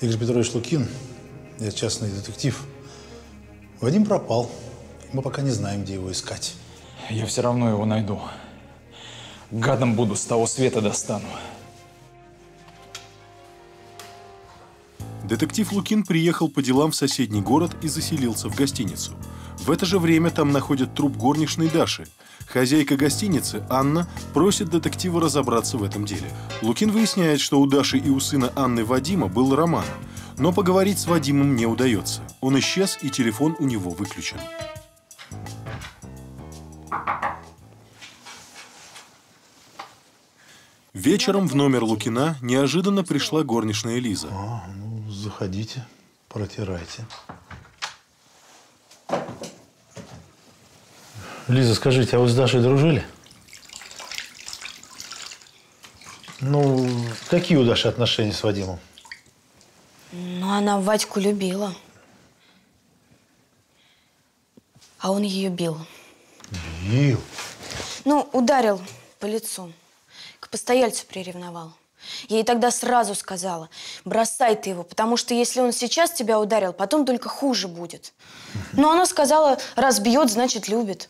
Игорь Петрович Лукин. Я частный детектив. Вадим пропал. Мы пока не знаем, где его искать. Я все равно его найду. Гадом буду, с того света достану. Детектив Лукин приехал по делам в соседний город и заселился в гостиницу. В это же время там находят труп горничной Даши. Хозяйка гостиницы, Анна, просит детектива разобраться в этом деле. Лукин выясняет, что у Даши и у сына Анны Вадима был роман. Но поговорить с Вадимом не удается. Он исчез, и телефон у него выключен. Вечером в номер Лукина неожиданно пришла горничная Лиза. Заходите, протирайте. Лиза, скажите, а вы с Дашей дружили? Ну, какие у Даши отношения с Вадимом? Ну, она Вадьку любила. А он ее бил. Бил? Ну, ударил по лицу. К постояльцу приревновал. Я ей тогда сразу сказала, бросай ты его, потому что если он сейчас тебя ударил, потом только хуже будет. Но она сказала, раз бьет, значит любит.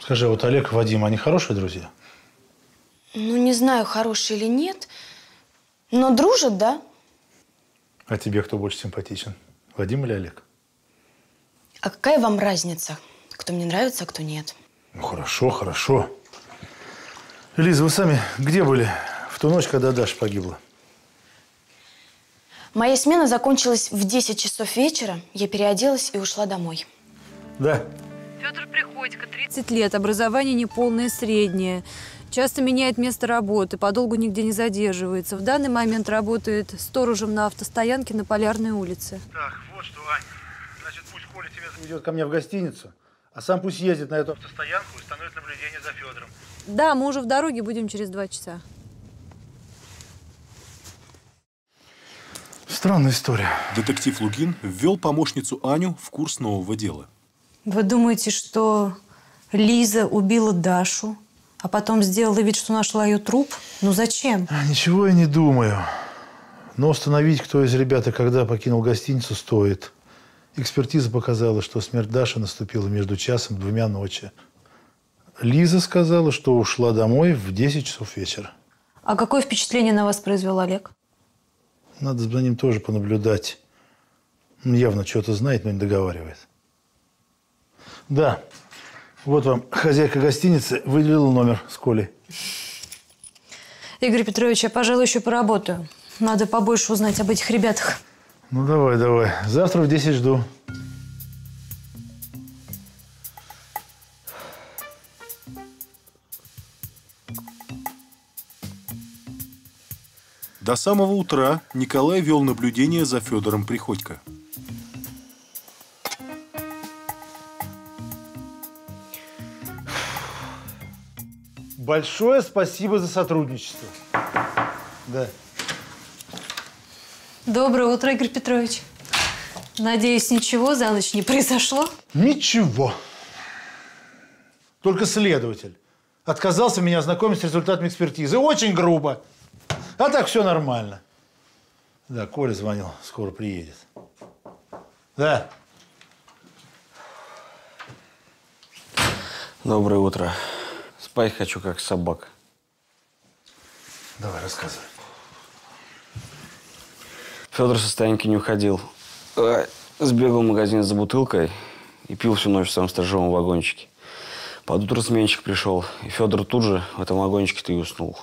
Скажи, вот Олег и Вадим, они хорошие друзья? Ну, не знаю, хороший или нет, но дружат, да? А тебе кто больше симпатичен? Вадим или Олег? А какая вам разница, кто мне нравится, а кто нет? Ну, хорошо, хорошо. Лиза, вы сами где были ту ночь, когда Даша погибла? Моя смена закончилась в 10 часов вечера. Я переоделась и ушла домой. Да. Федор Приходько, 30 лет, образование неполное среднее. Часто меняет место работы, подолгу нигде не задерживается. В данный момент работает сторожем на автостоянке на Полярной улице. Так, вот что, Ань. Значит, пусть Коля тебя заведет ко мне в гостиницу, а сам пусть ездит на эту автостоянку и установит наблюдение за Федором. Да, мы уже в дороге, будем через два часа. Странная история. Детектив Лугин ввел помощницу Аню в курс нового дела. Вы думаете, что Лиза убила Дашу, а потом сделала вид, что нашла ее труп? Ну зачем? Ничего я не думаю. Но установить, кто из ребят и когда покинул гостиницу, стоит. Экспертиза показала, что смерть Даши наступила между часом и двумя ночи. Лиза сказала, что ушла домой в 10 часов вечера. А какое впечатление на вас произвел Олег? Надо за ним тоже понаблюдать. Он явно что-то знает, но не договаривает. Да, вот вам хозяйка гостиницы выделила номер с Колей. Игорь Петрович, я, пожалуй, еще поработаю. Надо побольше узнать об этих ребятах. Ну, давай, давай. Завтра в 10 жду. До самого утра Николай вел наблюдение за Федором Приходько. Большое спасибо за сотрудничество. Да. Доброе утро, Игорь Петрович. Надеюсь, ничего за ночь не произошло? Ничего. Только следователь отказался меня ознакомить с результатами экспертизы. Очень грубо. А так все нормально. Да, Коля звонил, скоро приедет. Да. Доброе утро. Спать хочу, как собака. Давай, рассказывай. Федор со стоянки не уходил. Э, Сбегал в магазин за бутылкой и пил всю ночь в своем сторожевом вагончике. Под утро сменщик пришел, и Федор тут же в этом вагончике-то и уснул.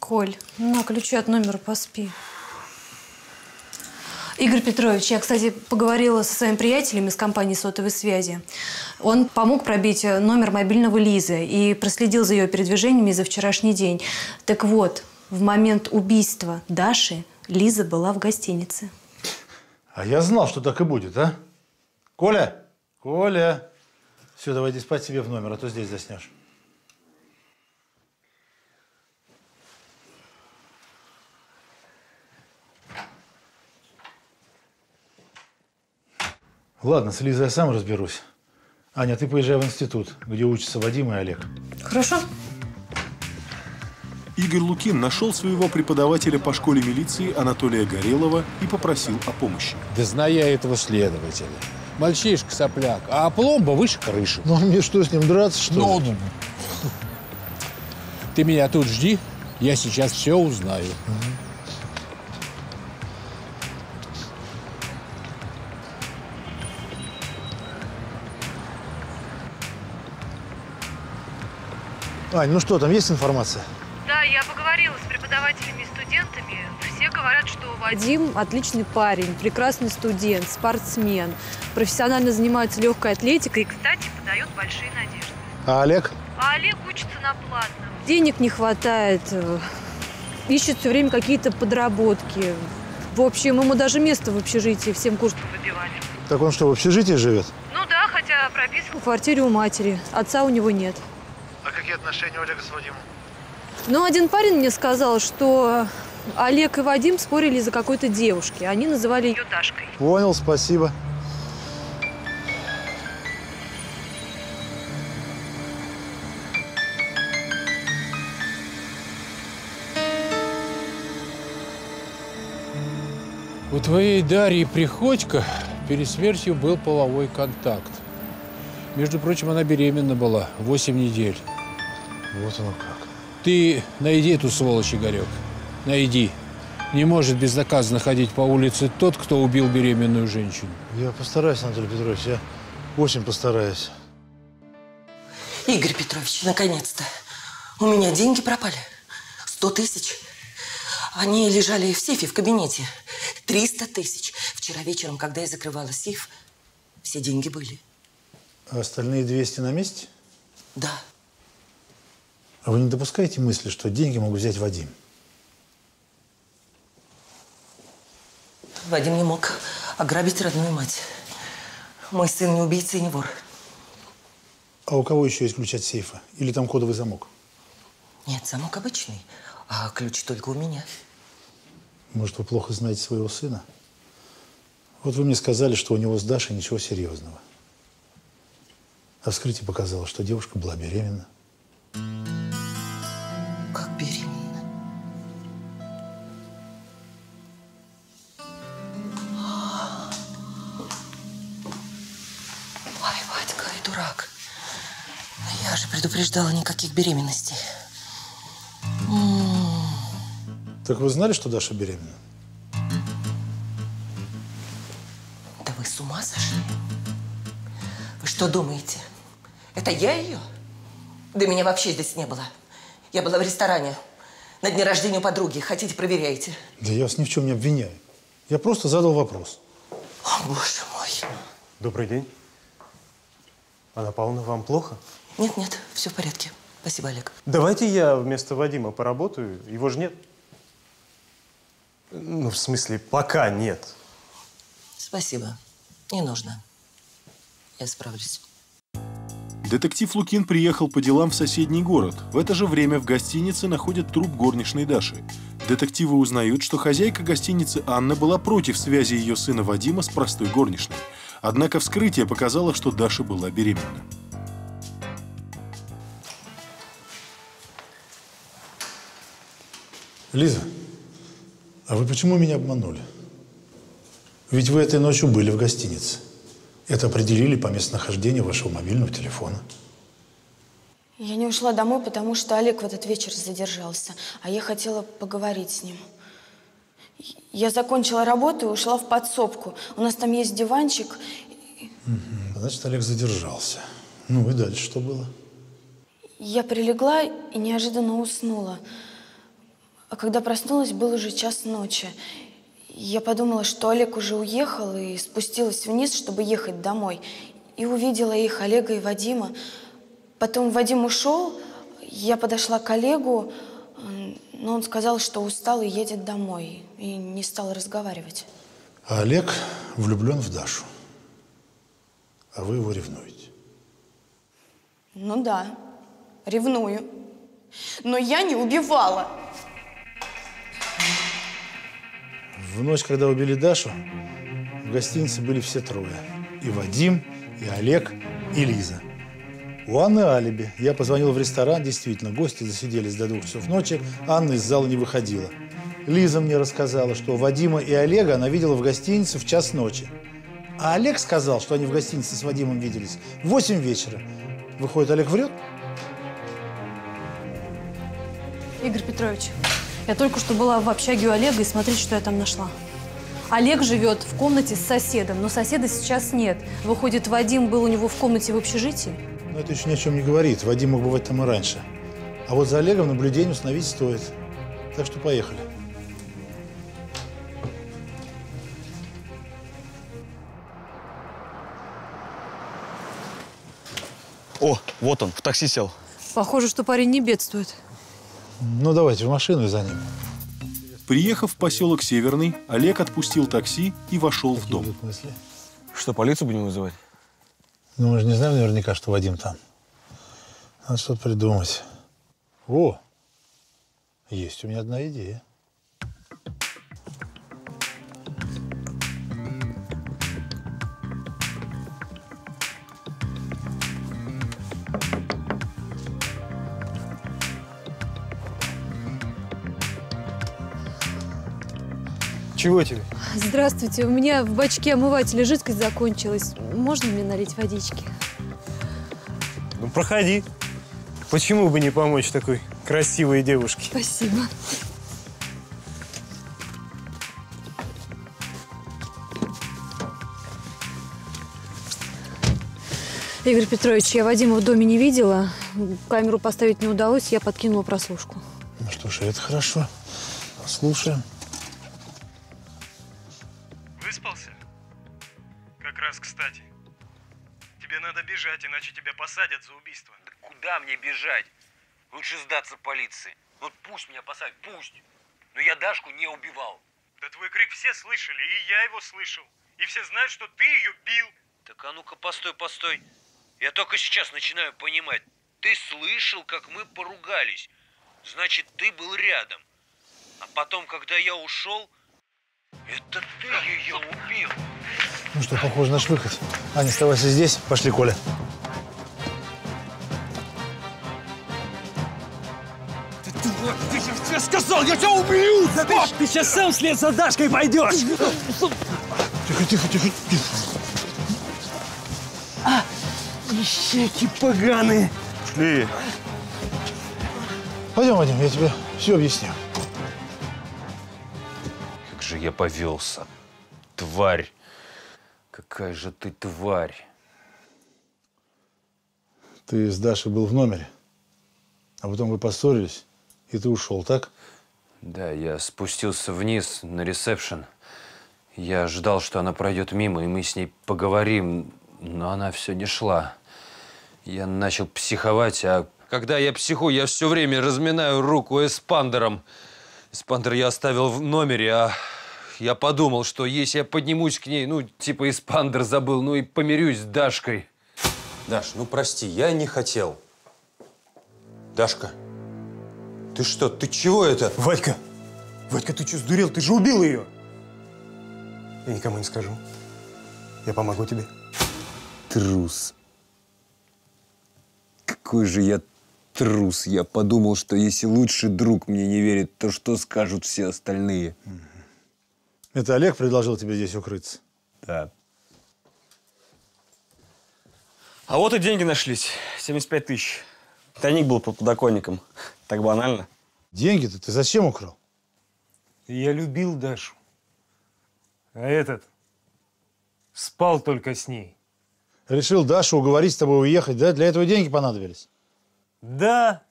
Коль, на ключи от номера поспи. Игорь Петрович, я, кстати, поговорила со своим приятелем из компании сотовой связи. Он помог пробить номер мобильного Лизы и проследил за ее передвижениями за вчерашний день. Так вот, в момент убийства Даши Лиза была в гостинице. А я знал, что так и будет, а? Коля! Коля! Все, давай иди спать себе в номер, а то здесь заснешь. Ладно, с Лизой я сам разберусь. Аня, ты поезжай в институт, где учатся Вадим и Олег. Хорошо. Игорь Лукин нашел своего преподавателя по школе милиции Анатолия Горелова и попросил о помощи. Да знаю я этого следователя. Мальчишка сопляк, а пломба выше крыши. Ну, мне что, с ним драться, что Ну, ли? Ты меня тут жди, я сейчас все узнаю. Ань, ну что, там есть информация? Да, я поговорила с преподавателями и студентами. Все говорят, что Вадим отличный парень, прекрасный студент, спортсмен, профессионально занимается легкой атлетикой и, кстати, подает большие надежды. А Олег? А Олег учится на платном. Денег не хватает, э, ищет все время какие-то подработки. В общем, ему даже место в общежитии всем курсом выбивали. Так он что, в общежитии живет? Ну да, хотя прописан в квартире у матери. Отца у него нет. А какие отношения у Олега с Вадимом? Но один парень мне сказал, что Олег и Вадим спорили из-за какой-то девушки. Они называли ее Дашкой. Понял, спасибо. У твоей Дарьи Приходько перед смертью был половой контакт. Между прочим, она беременна была 8 недель. Вот оно как. Ты найди эту сволочь, Игорек. Найди. Не может безнаказанно ходить по улице тот, кто убил беременную женщину. Я постараюсь, Анатолий Петрович, я очень постараюсь. Игорь Петрович, наконец-то. У меня деньги пропали. Сто тысяч. Они лежали в сейфе в кабинете. 300 тысяч. Вчера вечером, когда я закрывала сейф, все деньги были. А остальные 200 на месте? Да. А вы не допускаете мысли, что деньги мог взять Вадим? Вадим не мог ограбить родную мать. Мой сын не убийца и не вор. А у кого еще есть ключ от сейфа? Или там кодовый замок? Нет, замок обычный, а ключ только у меня. Может, вы плохо знаете своего сына? Вот вы мне сказали, что у него с Дашей ничего серьезного. А вскрытие показало, что девушка была беременна. Как беременна? Ой, Вадька, и дурак. Я же предупреждала никаких беременностей. Так вы знали, что Даша беременна? Да вы с ума сошли? Вы что думаете? Это я ее? Да меня вообще здесь не было. Я была в ресторане на дне рождения у подруги. Хотите, проверяйте. Да я вас ни в чем не обвиняю. Я просто задал вопрос. О, боже мой. Добрый день. Анна Павловна, вам плохо? Нет, нет, все в порядке. Спасибо, Олег. Давайте я вместо Вадима поработаю. Его же нет. Ну, в смысле, пока нет. Спасибо. Не нужно. Я справлюсь. Детектив Лукин приехал по делам в соседний город. В это же время в гостинице находят труп горничной Даши. Детективы узнают, что хозяйка гостиницы Анна была против связи ее сына Вадима с простой горничной. Однако вскрытие показало, что Даша была беременна. Лиза, а вы почему меня обманули? Ведь вы этой ночью были в гостинице. Это определили по местонахождению вашего мобильного телефона. Я не ушла домой, потому что Олег в этот вечер задержался, а я хотела поговорить с ним. Я закончила работу и ушла в подсобку. У нас там есть диванчик. Значит, Олег задержался. Ну и дальше что было? Я прилегла и неожиданно уснула. А когда проснулась, был уже час ночи. Я подумала, что Олег уже уехал, и спустилась вниз, чтобы ехать домой. И увидела их, Олега и Вадима. Потом Вадим ушел, я подошла к Олегу, но он сказал, что устал и едет домой, и не стал разговаривать. А Олег влюблен в Дашу. А вы его ревнуете. Ну да, ревную. Но я не убивала. В ночь, когда убили Дашу, в гостинице были все трое. И Вадим, и Олег, и Лиза. У Анны алиби. Я позвонил в ресторан, действительно, гости засиделись до двух часов ночи, Анна из зала не выходила. Лиза мне рассказала, что Вадима и Олега она видела в гостинице в час ночи. А Олег сказал, что они в гостинице с Вадимом виделись в 8 вечера. Выходит, Олег врет? Игорь Петрович, я только что была в общаге у Олега, и смотрите, что я там нашла. Олег живет в комнате с соседом, но соседа сейчас нет. Выходит, Вадим был у него в комнате в общежитии? Но это еще ни о чем не говорит. Вадим мог бывать там и раньше. А вот за Олегом наблюдение установить стоит. Так что поехали. О, вот он, в такси сел. Похоже, что парень не бедствует. Ну, давайте в машину и за ним. Приехав в поселок Северный, Олег отпустил такси и вошел в дом. Что, полицию будем вызывать? Ну, мы же не знаем наверняка, что Вадим там. Надо что-то придумать. О, есть у меня одна идея. Чего тебе? Здравствуйте, у меня в бачке омывателя жидкость закончилась. Можно мне налить водички? Ну, проходи. Почему бы не помочь такой красивой девушке? Спасибо. Игорь Петрович, я Вадима в доме не видела. Камеру поставить не удалось, я подкинула прослушку. Ну что ж, это хорошо. Слушаем. Иначе тебя посадят за убийство. Куда мне бежать? Лучше сдаться полиции. Вот пусть меня посадят, пусть. Но я Дашку не убивал. Да твой крик все слышали, и я его слышал. И все знают, что ты ее бил. Так а ну-ка, постой, постой. Я только сейчас начинаю понимать. Ты слышал, как мы поругались. Значит, ты был рядом. А потом, когда я ушел, это ты ее убил. Ну что, похоже, наш выход. Аня, оставайся здесь. Пошли, Коля. Ты же все сказал, я тебя убью! Стоп! Ты сейчас сам вслед за Дашкой пойдешь! Тихо, тихо, тихо, тихо. А, ищейки поганые! Шли. Пойдем, Вадим, я тебе все объясню. Как же я повелся. Тварь. Какая же ты тварь. Ты с Дашей был в номере, а потом вы поссорились, и ты ушел, так? Да, я спустился вниз на ресепшн. Я ждал, что она пройдет мимо, и мы с ней поговорим, но она все не шла. Я начал психовать, а когда я психую, я все время разминаю руку эспандером. Эспандер я оставил в номере, а я подумал, что если я поднимусь к ней, ну, типа эспандер забыл, ну и помирюсь с Дашкой. Даш, ну прости, я не хотел. Дашка, ты что, ты чего это? Вадька! Вадька, ты что, сдурел? Ты же убил ее! Я никому не скажу. Я помогу тебе. Трус. Какой же я трус. Я подумал, что если лучший друг мне не верит, то что скажут все остальные? Это Олег предложил тебе здесь укрыться? Да. А вот и деньги нашлись. 75 тысяч. Тайник был под подоконником. Так банально. Деньги-то ты зачем украл? Я любил Дашу. А этот спал только с ней. Решил Дашу уговорить с тобой уехать, да? Для этого деньги понадобились? Да.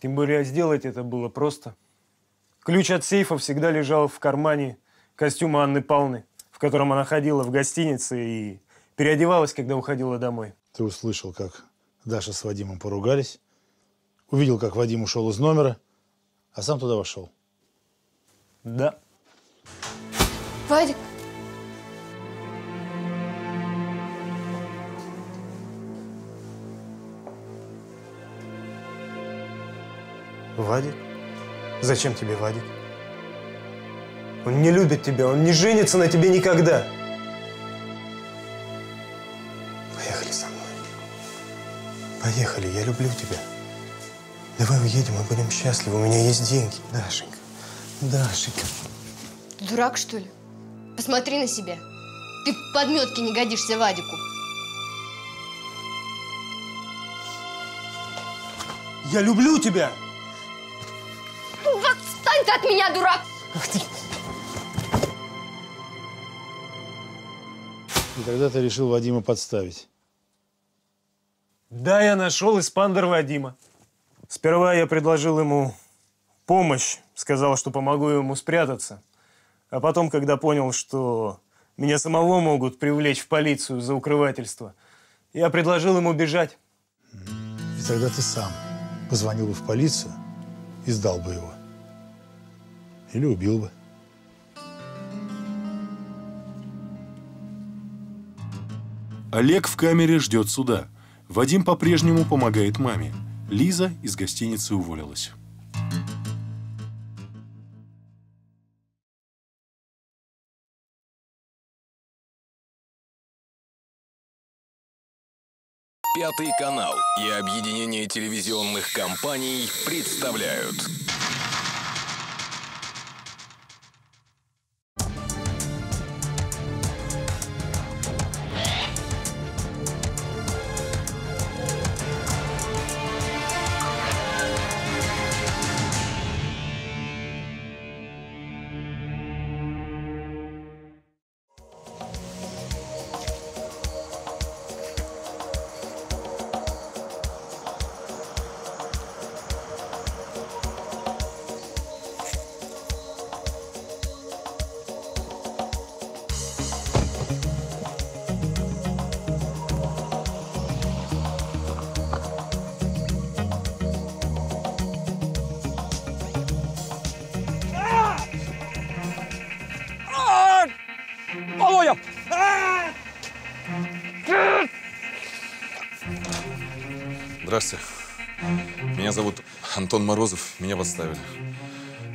Тем более сделать это было просто. Ключ от сейфа всегда лежал в кармане костюма Анны Павловны, в котором она ходила в гостинице и переодевалась, когда уходила домой. Ты услышал, как Даша с Вадимом поругались, увидел, как Вадим ушел из номера, а сам туда вошел. Да. Вадик, Вадик? Зачем тебе Вадик? Он не любит тебя, он не женится на тебе никогда. Поехали со мной. Поехали, я люблю тебя. Давай уедем и будем счастливы, у меня есть деньги. Дашенька, Дашенька. ты дурак, что ли? Посмотри на себя. Ты в подметке не годишься Вадику. Я люблю тебя! Ну, Отстань ты от меня, дурак! И тогда ты решил Вадима подставить. Да, я нашел испандер Вадима. Сперва я предложил ему помощь, сказал, что помогу ему спрятаться. А потом, когда понял, что меня самого могут привлечь в полицию за укрывательство, я предложил ему бежать. И тогда ты сам позвонил бы в полицию и сдал бы его. Или убил бы. Олег в камере ждет суда. Вадим по-прежнему помогает маме. Лиза из гостиницы уволилась. Пятый канал и объединение телевизионных компаний представляют. Антон Морозов. Меня подставили.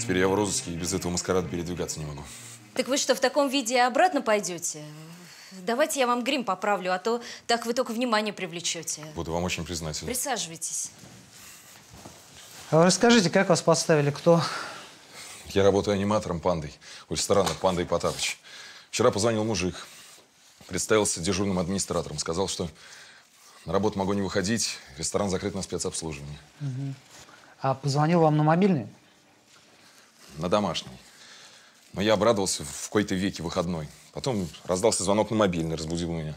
Теперь я в розыске и без этого маскарада передвигаться не могу. Так вы что, в таком виде обратно пойдете? Давайте я вам грим поправлю, а то так вы только внимание привлечете. Буду вам очень признателен. Присаживайтесь. А вы расскажите, как вас подставили, кто? Я работаю аниматором пандой у ресторана «Панда и Потапыч». Вчера позвонил мужик. Представился дежурным администратором. Сказал, что на работу могу не выходить, ресторан закрыт на спецобслуживание. Мгм. А позвонил вам на мобильный? На домашний. Но я обрадовался в какой-то веке выходной. Потом раздался звонок на мобильный, разбудил меня.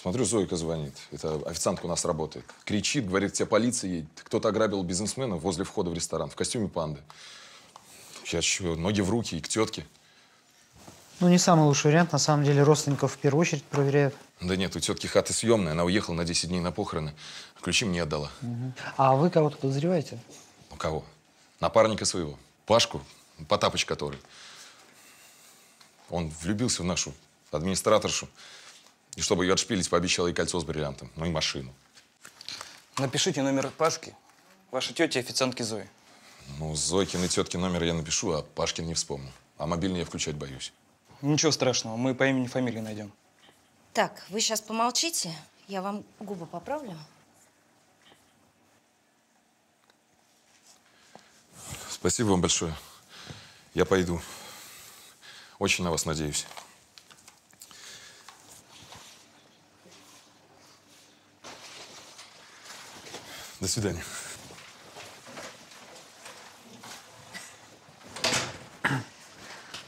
Смотрю, Зойка звонит. Это официантка у нас работает. Кричит, говорит, к тебе полиция едет. Кто-то ограбил бизнесмена возле входа в ресторан в костюме панды. Я что, ноги в руки и к тетке. Ну, не самый лучший вариант. На самом деле, родственников в первую очередь проверяют. Да нет, у тетки хата съемная. Она уехала на 10 дней на похороны. Ключи мне отдала. Мгм. А вы кого-то подозреваете? Кого? Напарника своего. Пашку, Потапыч который. Он влюбился в нашу администраторшу. И чтобы ее отшпилить, пообещал ей кольцо с бриллиантом. Ну и машину. Напишите номер Пашки, вашей тети официантки Зои. Ну, Зойкин и тетки номер я напишу, а Пашкин не вспомню. А мобильный я включать боюсь. Ничего страшного, мы по имени фамилии найдем. Так, вы сейчас помолчите, я вам губы поправлю. Спасибо вам большое. Я пойду. Очень на вас надеюсь. До свидания.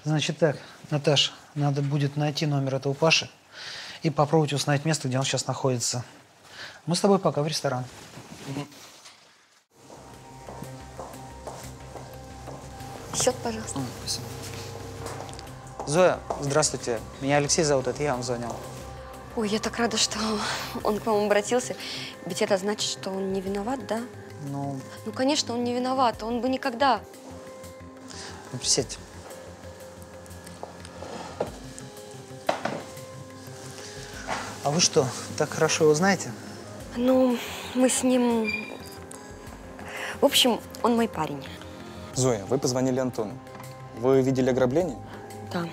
Значит так, Наташ, надо будет найти номер этого Паши и попробовать узнать место, где он сейчас находится. Мы с тобой пока в ресторан. Счет, пожалуйста. спасибо. Зоя, здравствуйте. Меня Алексей зовут, это я вам звонил. Ой, я так рада, что он к вам обратился. Ведь это значит, что он не виноват, да? Ну, Ну, конечно, он не виноват. Он бы никогда. ну присядьте. А вы что, так хорошо его знаете? Ну, мы с ним... В общем, он мой парень. Зоя, вы позвонили Антону. Вы видели ограбление? Да.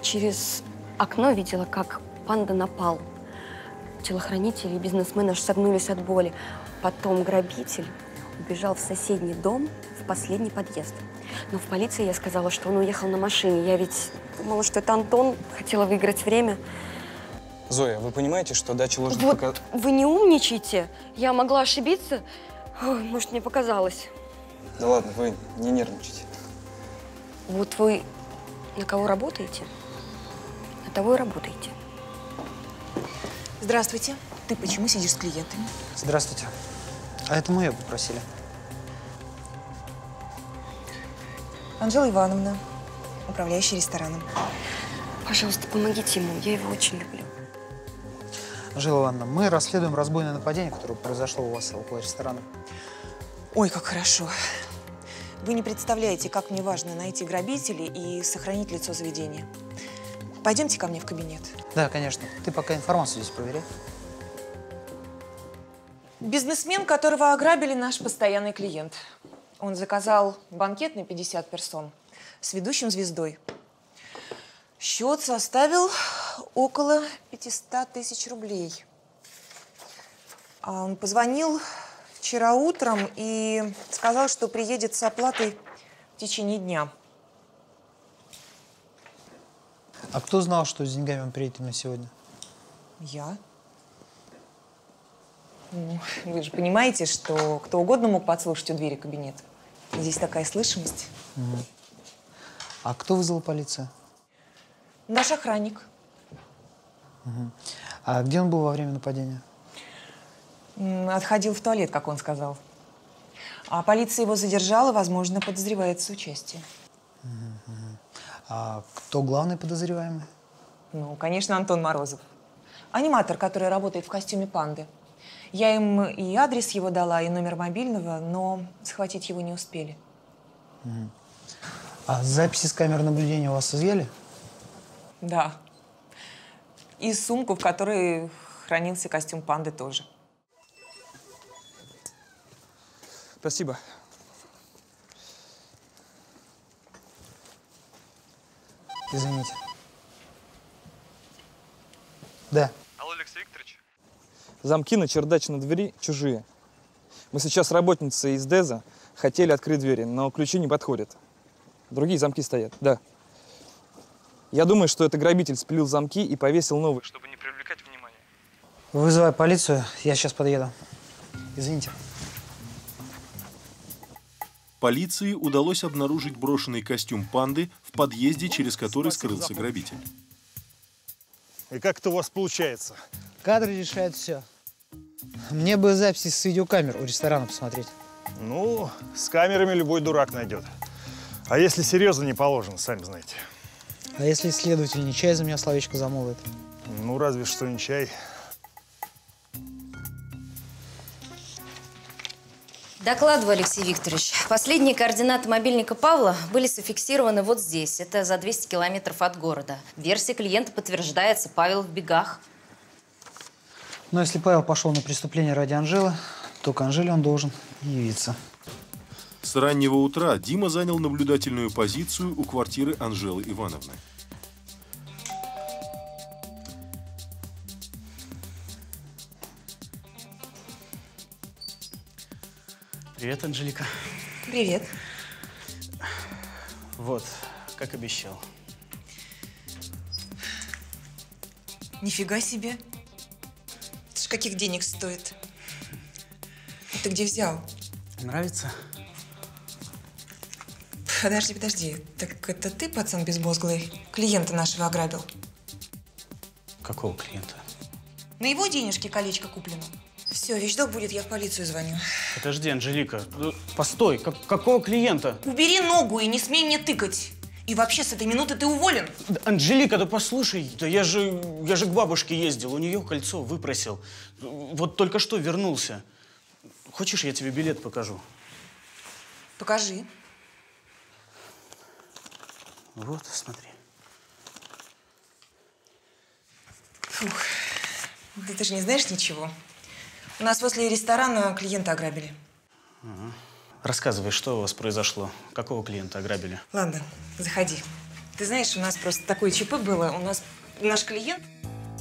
Через окно видела, как панда напал. Телохранители и бизнесмены аж согнулись от боли. Потом грабитель убежал в соседний дом, в последний подъезд. Но в полиции я сказала, что он уехал на машине. Я ведь думала, что это Антон, хотела выиграть время. Зоя, вы понимаете, что дача ложных Вот пока- вы не умничайте. Я могла ошибиться. Ой, может, мне показалось. Да ладно, вы не нервничайте. Вот вы на кого работаете, на того и работаете. Здравствуйте. Ты почему сидишь с клиентами? Здравствуйте. А это мы ее попросили. Анжела Ивановна, управляющая рестораном. Пожалуйста, помогите ему. Я его очень люблю. Жила Ивановна, мы расследуем разбойное нападение, которое произошло у вас около ресторана. Ой, как хорошо. Вы не представляете, как мне важно найти грабителей и сохранить лицо заведения. Пойдемте ко мне в кабинет. Да, конечно. Ты пока информацию здесь проверяй. Бизнесмен, которого ограбили, наш постоянный клиент. Он заказал банкет на 50 персон с ведущим звездой. Счет составил около 500 тысяч рублей. А Он позвонил вчера утром и сказал, что приедет с оплатой в течение дня. А кто знал, что с деньгами он приедет именно сегодня? Я? Ну, вы же понимаете, что кто угодно мог подслушать у двери кабинета. Здесь такая слышимость. Мгм. А кто вызвал полицию? Наш охранник. Мгм. А где он был во время нападения? Отходил в туалет, как он сказал. А полиция его задержала, возможно, подозревает соучастие. А кто главный подозреваемый? Ну, конечно, Антон Морозов. Аниматор, который работает в костюме панды. Я им и адрес его дала, и номер мобильного, но схватить его не успели. А записи с камер наблюдения у вас изъяли? Да. И сумку, в которой хранился костюм панды тоже. Спасибо. Извините. Да. Алло, Алексей Викторович. Замки на чердачной двери чужие. Мы сейчас с работницей из ДЭЗа хотели открыть двери, но ключи не подходят. Другие замки стоят, да. Я думаю, что это грабитель спилил замки и повесил новые, чтобы не привлекать внимания. Вызывай полицию, я сейчас подъеду. Извините. Полиции удалось обнаружить брошенный костюм панды в подъезде, через который скрылся грабитель. И как это у вас получается? Кадры решают все. Мне бы записи с видеокамер у ресторана посмотреть. Ну, с камерами любой дурак найдет. А если серьезно не положено, сами знаете. А если следователь не чай за меня словечко замолвит? Ну, разве что не чай. Докладываю, Алексей Викторович. Последние координаты мобильника Павла были зафиксированы вот здесь. Это за 200 километров от города. Версия клиента подтверждается. Павел в бегах. Но если Павел пошел на преступление ради Анжелы, то к Анжеле он должен явиться. С раннего утра Дима занял наблюдательную позицию у квартиры Анжелы Ивановны. Привет, Анжелика. Привет. Вот, как обещал. Нифига себе. Это ж каких денег стоит? Ты где взял? Нравится? Подожди, подожди. Так это ты, пацан безмозглый, клиента нашего ограбил? Какого клиента? На его денежки колечко куплено. Все, вещдок будет, я в полицию звоню. Подожди, Анжелика. ну, Постой, как- какого клиента? Убери ногу и не смей мне тыкать. И вообще с этой минуты ты уволен. Да, Анжелика, да послушай, да я же, я же к бабушке ездил, у нее кольцо выпросил. Вот только что вернулся. Хочешь, я тебе билет покажу? Покажи. Вот, смотри. Фух. Да ты же не знаешь ничего. У нас возле ресторана клиента ограбили. Ага. Рассказывай, что у вас произошло? Какого клиента ограбили? Ладно, заходи. Ты знаешь, у нас просто такое ЧП было. У нас наш клиент...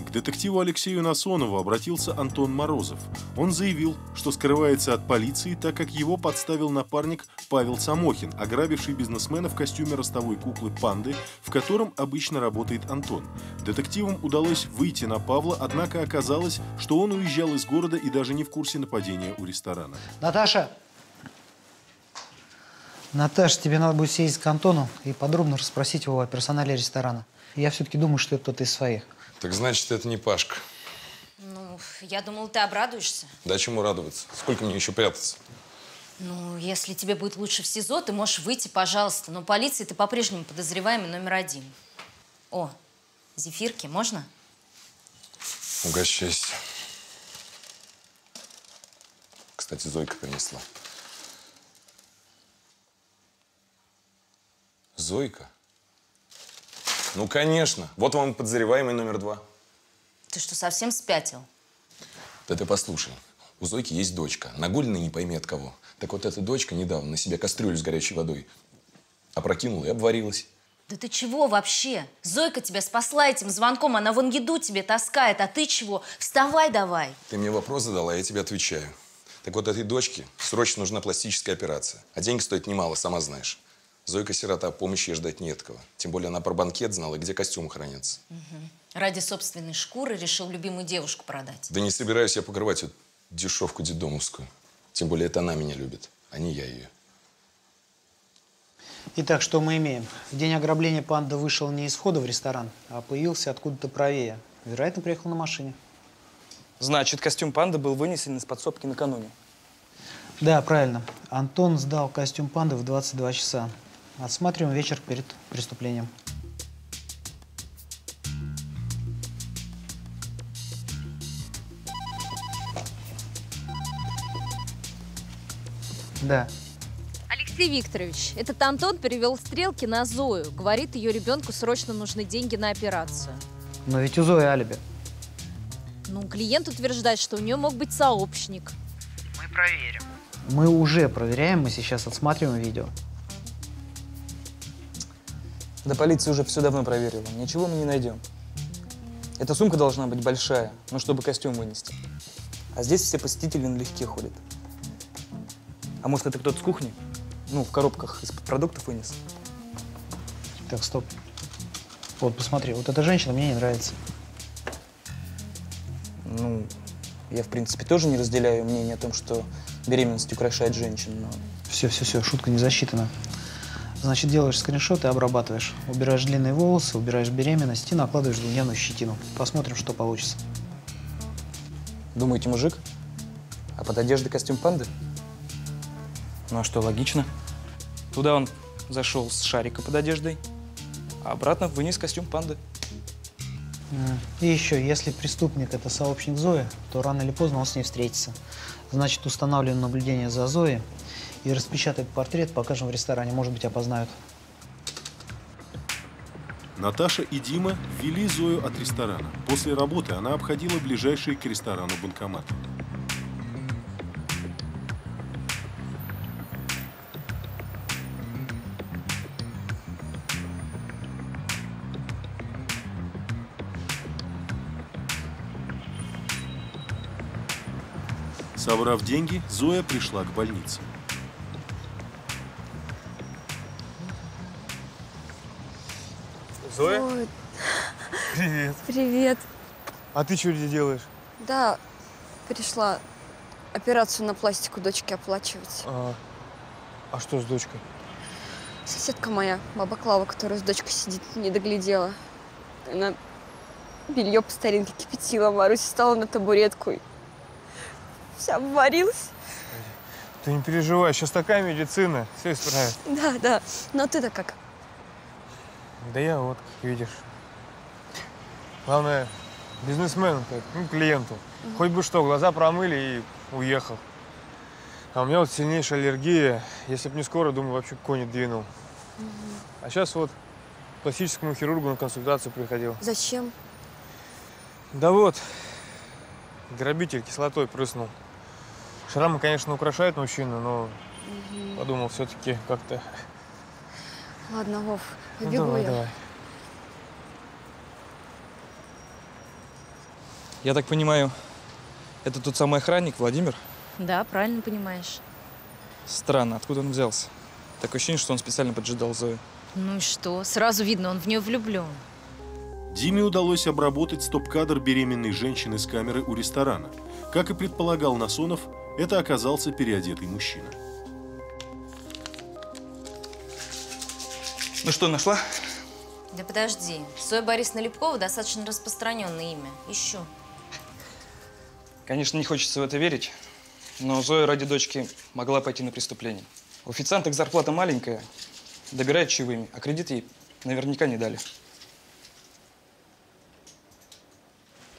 К детективу Алексею Насонову обратился Антон Морозов. Он заявил, что скрывается от полиции, так как его подставил напарник Павел Самохин, ограбивший бизнесмена в костюме ростовой куклы «Панды», в котором обычно работает Антон. Детективам удалось выйти на Павла, однако оказалось, что он уезжал из города и даже не в курсе нападения у ресторана. Наташа! Наташа, тебе надо будет съездить к Антону и подробно расспросить его о персонале ресторана. Я все-таки думаю, что это кто-то из своих. Так значит, это не Пашка. Ну, я думала, ты обрадуешься. Да чему радоваться? Сколько мне еще прятаться? Ну, если тебе будет лучше в СИЗО, ты можешь выйти, пожалуйста. Но полиции ты по-прежнему подозреваемый номер один. О, зефирки можно? Угощайся. Кстати, Зойка принесла. Зойка? Ну, конечно. Вот вам и подозреваемый номер два. Ты что, совсем спятил? Да ты послушай. У Зойки есть дочка, нагуленная не пойми от кого. Так вот эта дочка недавно на себя кастрюлю с горячей водой опрокинула и обварилась. Да ты чего вообще? Зойка тебя спасла этим звонком, она вон еду тебе таскает, а ты чего? Вставай давай. Ты мне вопрос задала, я тебе отвечаю. Так вот этой дочке срочно нужна пластическая операция. А деньги стоят немало, сама знаешь. Зойка сирота, помощи ей ждать нет кого. Тем более она про банкет знала, где костюмы хранятся. Мгм. Ради собственной шкуры решил любимую девушку продать. Да не собираюсь я покрывать эту дешевку дедомовскую. Тем более это она меня любит, а не я ее. Итак, что мы имеем? В день ограбления панда вышел не из входа в ресторан, а появился откуда-то правее. Вероятно, приехал на машине. Значит, костюм панды был вынесен из подсобки накануне. Да, правильно. Антон сдал костюм панды в 22 часа. Отсматриваем вечер перед преступлением. Да. Алексей Викторович, этот Антон перевел стрелки на Зою. Говорит, ее ребенку срочно нужны деньги на операцию. Но ведь у Зои алиби. Ну, клиент утверждает, что у нее мог быть сообщник. Мы проверим. Мы уже проверяем, мы сейчас отсматриваем видео. Да полиция уже все давно проверила. Ничего мы не найдем. Эта сумка должна быть большая, ну, чтобы костюм вынести. А здесь все посетители налегке ходят. А может, это кто-то с кухни? Ну, в коробках из-под продуктов вынес. Так, стоп. Вот, посмотри, вот эта женщина мне не нравится. Ну, я, в принципе, тоже не разделяю мнение о том, что беременность украшает женщин, но... Все, все, все, шутка не засчитана. Значит, делаешь скриншот и обрабатываешь. Убираешь длинные волосы, убираешь беременность и накладываешь двухдневную щетину. Посмотрим, что получится. Думаете, мужик? А под одеждой костюм панды? Ну а что, логично. Туда он зашел с шарика под одеждой, а обратно вынес костюм панды. И еще, если преступник это сообщник Зои, то рано или поздно он с ней встретится. Значит, устанавливаем наблюдение за Зоей и распечатать портрет, покажем в ресторане, может быть, опознают. Наташа и Дима ввели Зою от ресторана. После работы она обходила ближайшие к ресторану банкоматы. Собрав деньги, Зоя пришла к больнице. Зоя? Ой, Привет. привет. А ты что здесь делаешь? Да, пришла операцию на пластику дочки оплачивать. А, а что с дочкой? Соседка моя, баба Клава, которая с дочкой сидит, не доглядела. Она белье по старинке кипятила, Маруся стала на табуретку и вся обварилась. Ты не переживай, сейчас такая медицина, все исправит. Да, да. Но ты-то как? Да я вот, как видишь. Главное, бизнесмен, как, ну, клиенту. Хоть бы что, глаза промыли и уехал. А у меня вот сильнейшая аллергия. Если бы не скоро, думаю, вообще кони двинул. А сейчас вот к пластическому хирургу на консультацию приходил. Зачем? Да вот, грабитель кислотой прыснул. Шрамы, конечно, украшают мужчину, но Мгм. подумал, все-таки как-то... Ладно, Вов, Ну, побегу давай, я. давай. Я так понимаю, это тот самый охранник, Владимир? Да, правильно понимаешь. Странно, откуда он взялся? Такое ощущение, что он специально поджидал Зою. Ну и что? Сразу видно, он в нее влюблен. Диме удалось обработать стоп-кадр беременной женщины с камеры у ресторана. Как и предполагал Насонов, это оказался переодетый мужчина. Ну что, нашла? Да подожди. Зоя Борисовна Лепкова достаточно распространенное имя. Ищу. Конечно, не хочется в это верить, но Зоя ради дочки могла пойти на преступление. У официанток зарплата маленькая, добирает чаевыми, а кредит ей наверняка не дали.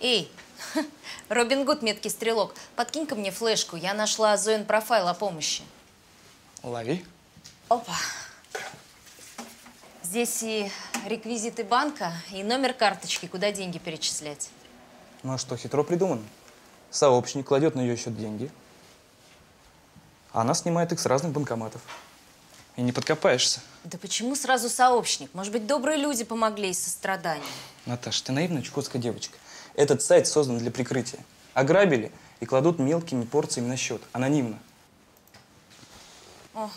Эй, Робин Гуд, меткий стрелок, подкинь-ка мне флешку. Я нашла Зоин профайл о помощи. Лови. Опа. Здесь и реквизиты банка, и номер карточки, куда деньги перечислять. Ну а что, хитро придумано. Сообщник кладет на ее счет деньги, а она снимает их с разных банкоматов. И не подкопаешься. Да почему сразу сообщник? Может быть, добрые люди помогли из сострадания? Наташа, ты наивная чукотская девочка. Этот сайт создан для прикрытия. Ограбили и кладут мелкими порциями на счет, анонимно. О,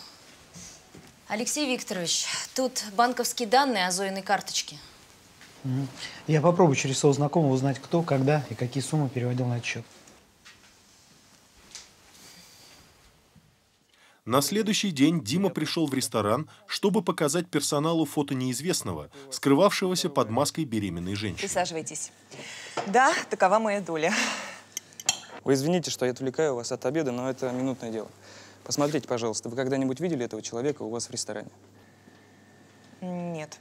Алексей Викторович, тут банковские данные о Зоиной карточке. Я попробую через своего знакомого узнать, кто, когда и какие суммы переводил на счет. На следующий день Дима пришел в ресторан, чтобы показать персоналу фото неизвестного, скрывавшегося под маской беременной женщины. Присаживайтесь. Да, такова моя доля. Вы извините, что я отвлекаю вас от обеда, но это минутное дело. Посмотрите, пожалуйста, вы когда-нибудь видели этого человека у вас в ресторане? Нет.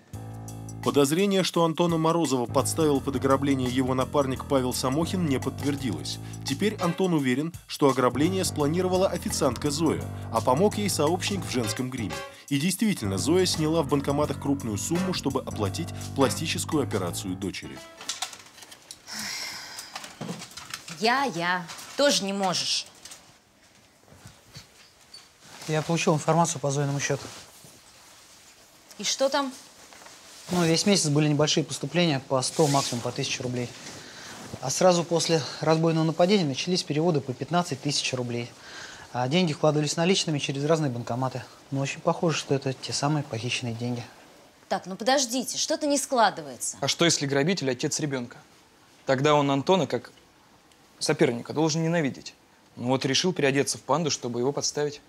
Подозрение, что Антона Морозова подставил под ограбление его напарник Павел Самохин, не подтвердилось. Теперь Антон уверен, что ограбление спланировала официантка Зоя, а помог ей сообщник в женском гриме. И действительно, Зоя сняла в банкоматах крупную сумму, чтобы оплатить пластическую операцию дочери. Я, я. Тоже не можешь. Я получил информацию по Зоиному счету. И что там? Ну, весь месяц были небольшие поступления по 100, максимум по 1000 рублей. А сразу после разбойного нападения начались переводы по 15 тысяч рублей. А деньги вкладывались наличными через разные банкоматы. Но очень похоже, что это те самые похищенные деньги. Так, ну подождите, что-то не складывается. А что, если грабитель отец ребенка? Тогда он Антона как соперника должен ненавидеть. Ну вот решил переодеться в панду, чтобы его подставить.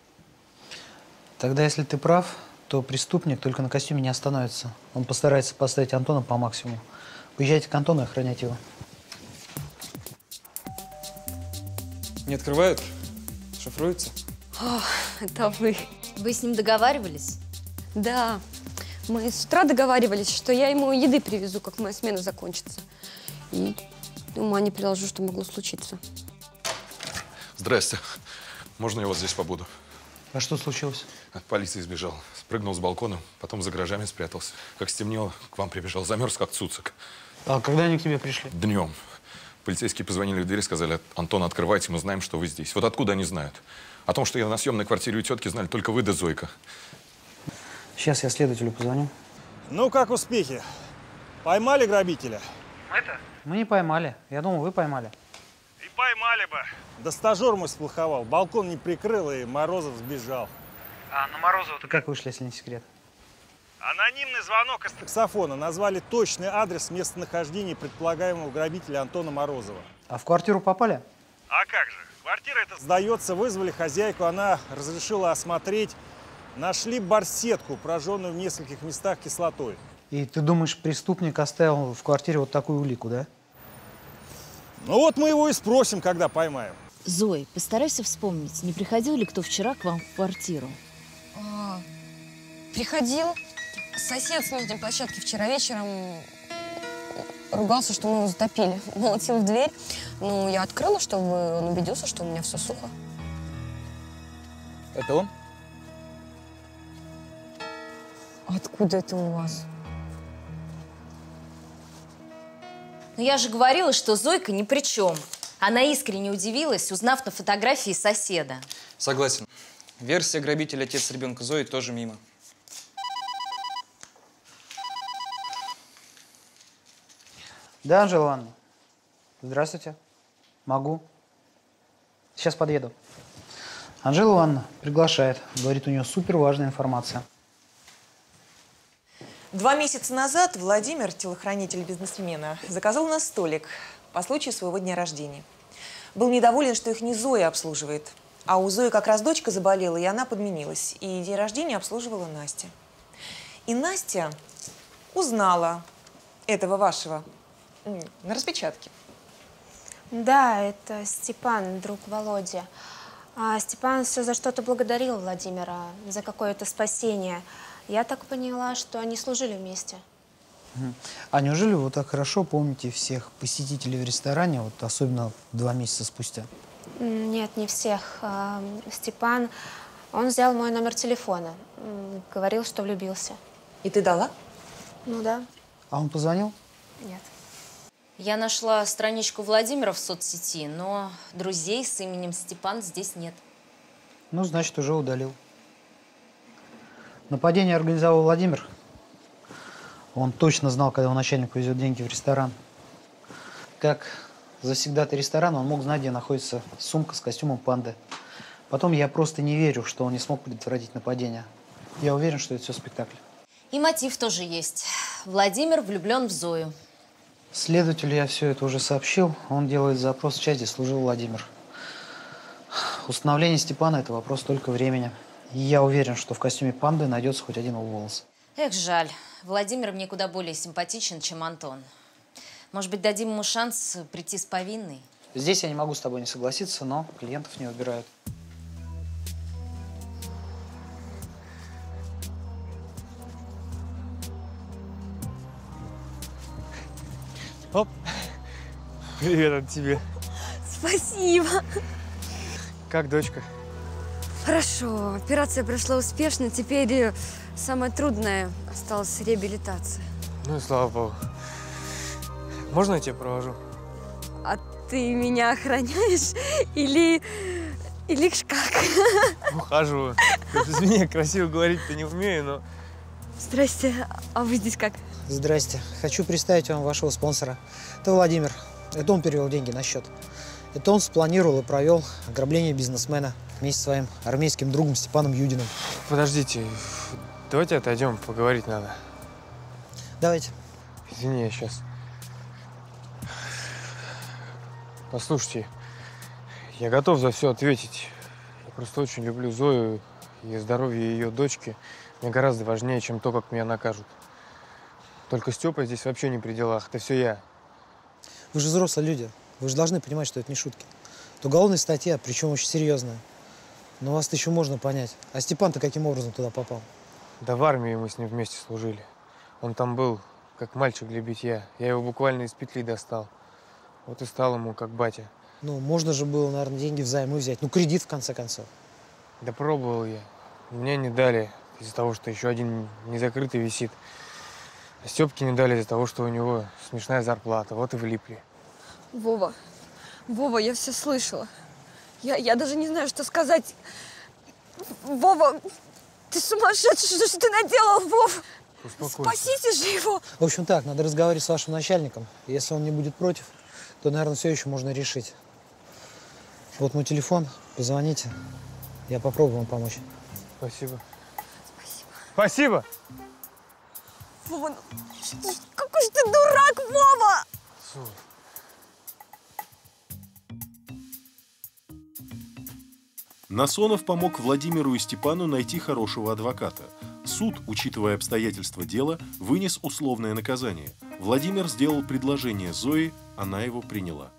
Тогда, если ты прав, то преступник только на костюме не остановится. Он постарается поставить Антона по максимуму. Поезжайте к Антону и охраняйте его. Не открывают? Шифруется? О, это вы. Вы с ним договаривались? Да. Мы с утра договаривались, что я ему еды привезу, как моя смена закончится. И ума не приложу, что могло случиться. Здрасте. Можно я вот здесь побуду? А что случилось? От полиции сбежал. Спрыгнул с балкона, потом за гаражами спрятался. Как стемнело, к вам прибежал. Замерз, как цуцик. А когда они к тебе пришли? Днем. Полицейские позвонили в дверь, сказали, Антон, открывайте, мы знаем, что вы здесь. Вот откуда они знают? О том, что я на съемной квартире у тетки, знали только вы да Зойка. Сейчас я следователю позвоню. Ну, как успехи? Поймали грабителя? Это? Мы не поймали. Я думал, вы поймали. Поймали бы. Да стажер мой сплоховал. Балкон не прикрыл, и Морозов сбежал. А на Морозова-то как вышли, если не секрет? Анонимный звонок из таксофона. Назвали точный адрес местонахождения предполагаемого грабителя Антона Морозова. А в квартиру попали? А как же? Квартира эта сдается. Вызвали хозяйку. Она разрешила осмотреть. Нашли барсетку, прожженную в нескольких местах кислотой. И ты думаешь, преступник оставил в квартире вот такую улику, да? Ну вот мы его и спросим, когда поймаем. Зой, постарайся вспомнить, не приходил ли кто вчера к вам в квартиру? А, приходил сосед с нижней площадки вчера вечером ругался, что мы его затопили. Молотил в дверь. Ну, я открыла, чтобы он убедился, что у меня все сухо. Это он? Откуда это у вас? Ну я же говорила, что Зойка ни при чем. Она искренне удивилась, узнав на фотографии соседа. Согласен. Версия грабителя отец ребенка Зои тоже мимо. Да, Анжела Ивановна. Здравствуйте. Могу. Сейчас подъеду. Анжела Ивановна приглашает. Говорит, у нее супер важная информация. Два месяца назад Владимир, телохранитель бизнесмена, заказал у нас столик по случаю своего дня рождения. Был недоволен, что их не Зоя обслуживает. А у Зои как раз дочка заболела, и она подменилась. И день рождения обслуживала Настя. И Настя узнала этого вашего на распечатке. Да, это Степан, друг Володи. А Степан все за что-то благодарил Владимира, за какое-то спасение. Я так поняла, что они служили вместе. А неужели вы так хорошо помните всех посетителей в ресторане, вот особенно два месяца спустя? Нет, не всех. А, Степан, он взял мой номер телефона. Говорил, что влюбился. И ты дала? Ну да, А он позвонил? нет. Я нашла страничку Владимира в соцсети, но друзей с именем Степан здесь нет. Ну, значит, уже удалил. Нападение организовал Владимир. Он точно знал, когда его начальник везет деньги в ресторан. Как завсегдатый ресторана, он мог знать, где находится сумка с костюмом панды. Потом я просто не верю, что он не смог предотвратить нападение. Я уверен, что это все спектакль. И мотив тоже есть. Владимир влюблен в Зою. Следователю я все это уже сообщил. Он делает запрос в часть, где служил Владимир. Установление Степана – это вопрос только времени. Я уверен, что в костюме панды найдется хоть один волос. Эх, жаль. Владимир мне куда более симпатичен, чем Антон. Может быть, дадим ему шанс прийти с повинной? Здесь я не могу с тобой не согласиться, но клиентов не выбирают. Оп. Привет от тебе. Спасибо. Как дочка? Хорошо, операция прошла успешно. Теперь э, самое трудное осталась реабилитация. Ну и слава богу. Можно я тебя провожу? А Ты меня охраняешь или... или как? Ухаживаю. Ты извини, я красиво говорить-то не умею, но... Здрасте, а вы здесь как? Здрасте. Хочу представить вам вашего спонсора. Это Владимир. Это он перевел деньги на счет. Это он спланировал и провел ограбление бизнесмена вместе с своим армейским другом Степаном Юдиным. Подождите, давайте отойдем, поговорить надо. Давайте. Извини, я сейчас. Послушайте, я готов за все ответить. Я просто очень люблю Зою, и здоровье ее дочки мне гораздо важнее, чем то, как меня накажут. Только Степа здесь вообще не при делах. Это все я. Вы же взрослые люди. Вы же должны понимать, что это не шутки. Это уголовная статья, причем очень серьезная. Но вас-то еще можно понять. А Степан-то каким образом туда попал? Да в армии мы с ним вместе служили. Он там был, как мальчик для битья. Я его буквально из петли достал. Вот и стал ему как батя. Ну, можно же было, наверное, деньги взаймы взять. Ну, кредит, в конце концов. Да пробовал я. Мне не дали из-за того, что еще один незакрытый висит. А Степке не дали из-за того, что у него смешная зарплата. Вот и влипли. Вова, Вова, я все слышала. Я, я даже не знаю, что сказать. Вова, ты сумасшедший, что же ты наделал, Вов? Спасите же его! В общем так, надо разговаривать с вашим начальником. Если он не будет против, то, наверное, все еще можно решить. Вот мой телефон, позвоните. Я попробую вам помочь. Спасибо. Спасибо. Вова, ну, что- какой же ты дурак, Вова! Насонов помог Владимиру и Степану найти хорошего адвоката. Суд, учитывая обстоятельства дела, вынес условное наказание. Владимир сделал предложение Зои, она его приняла.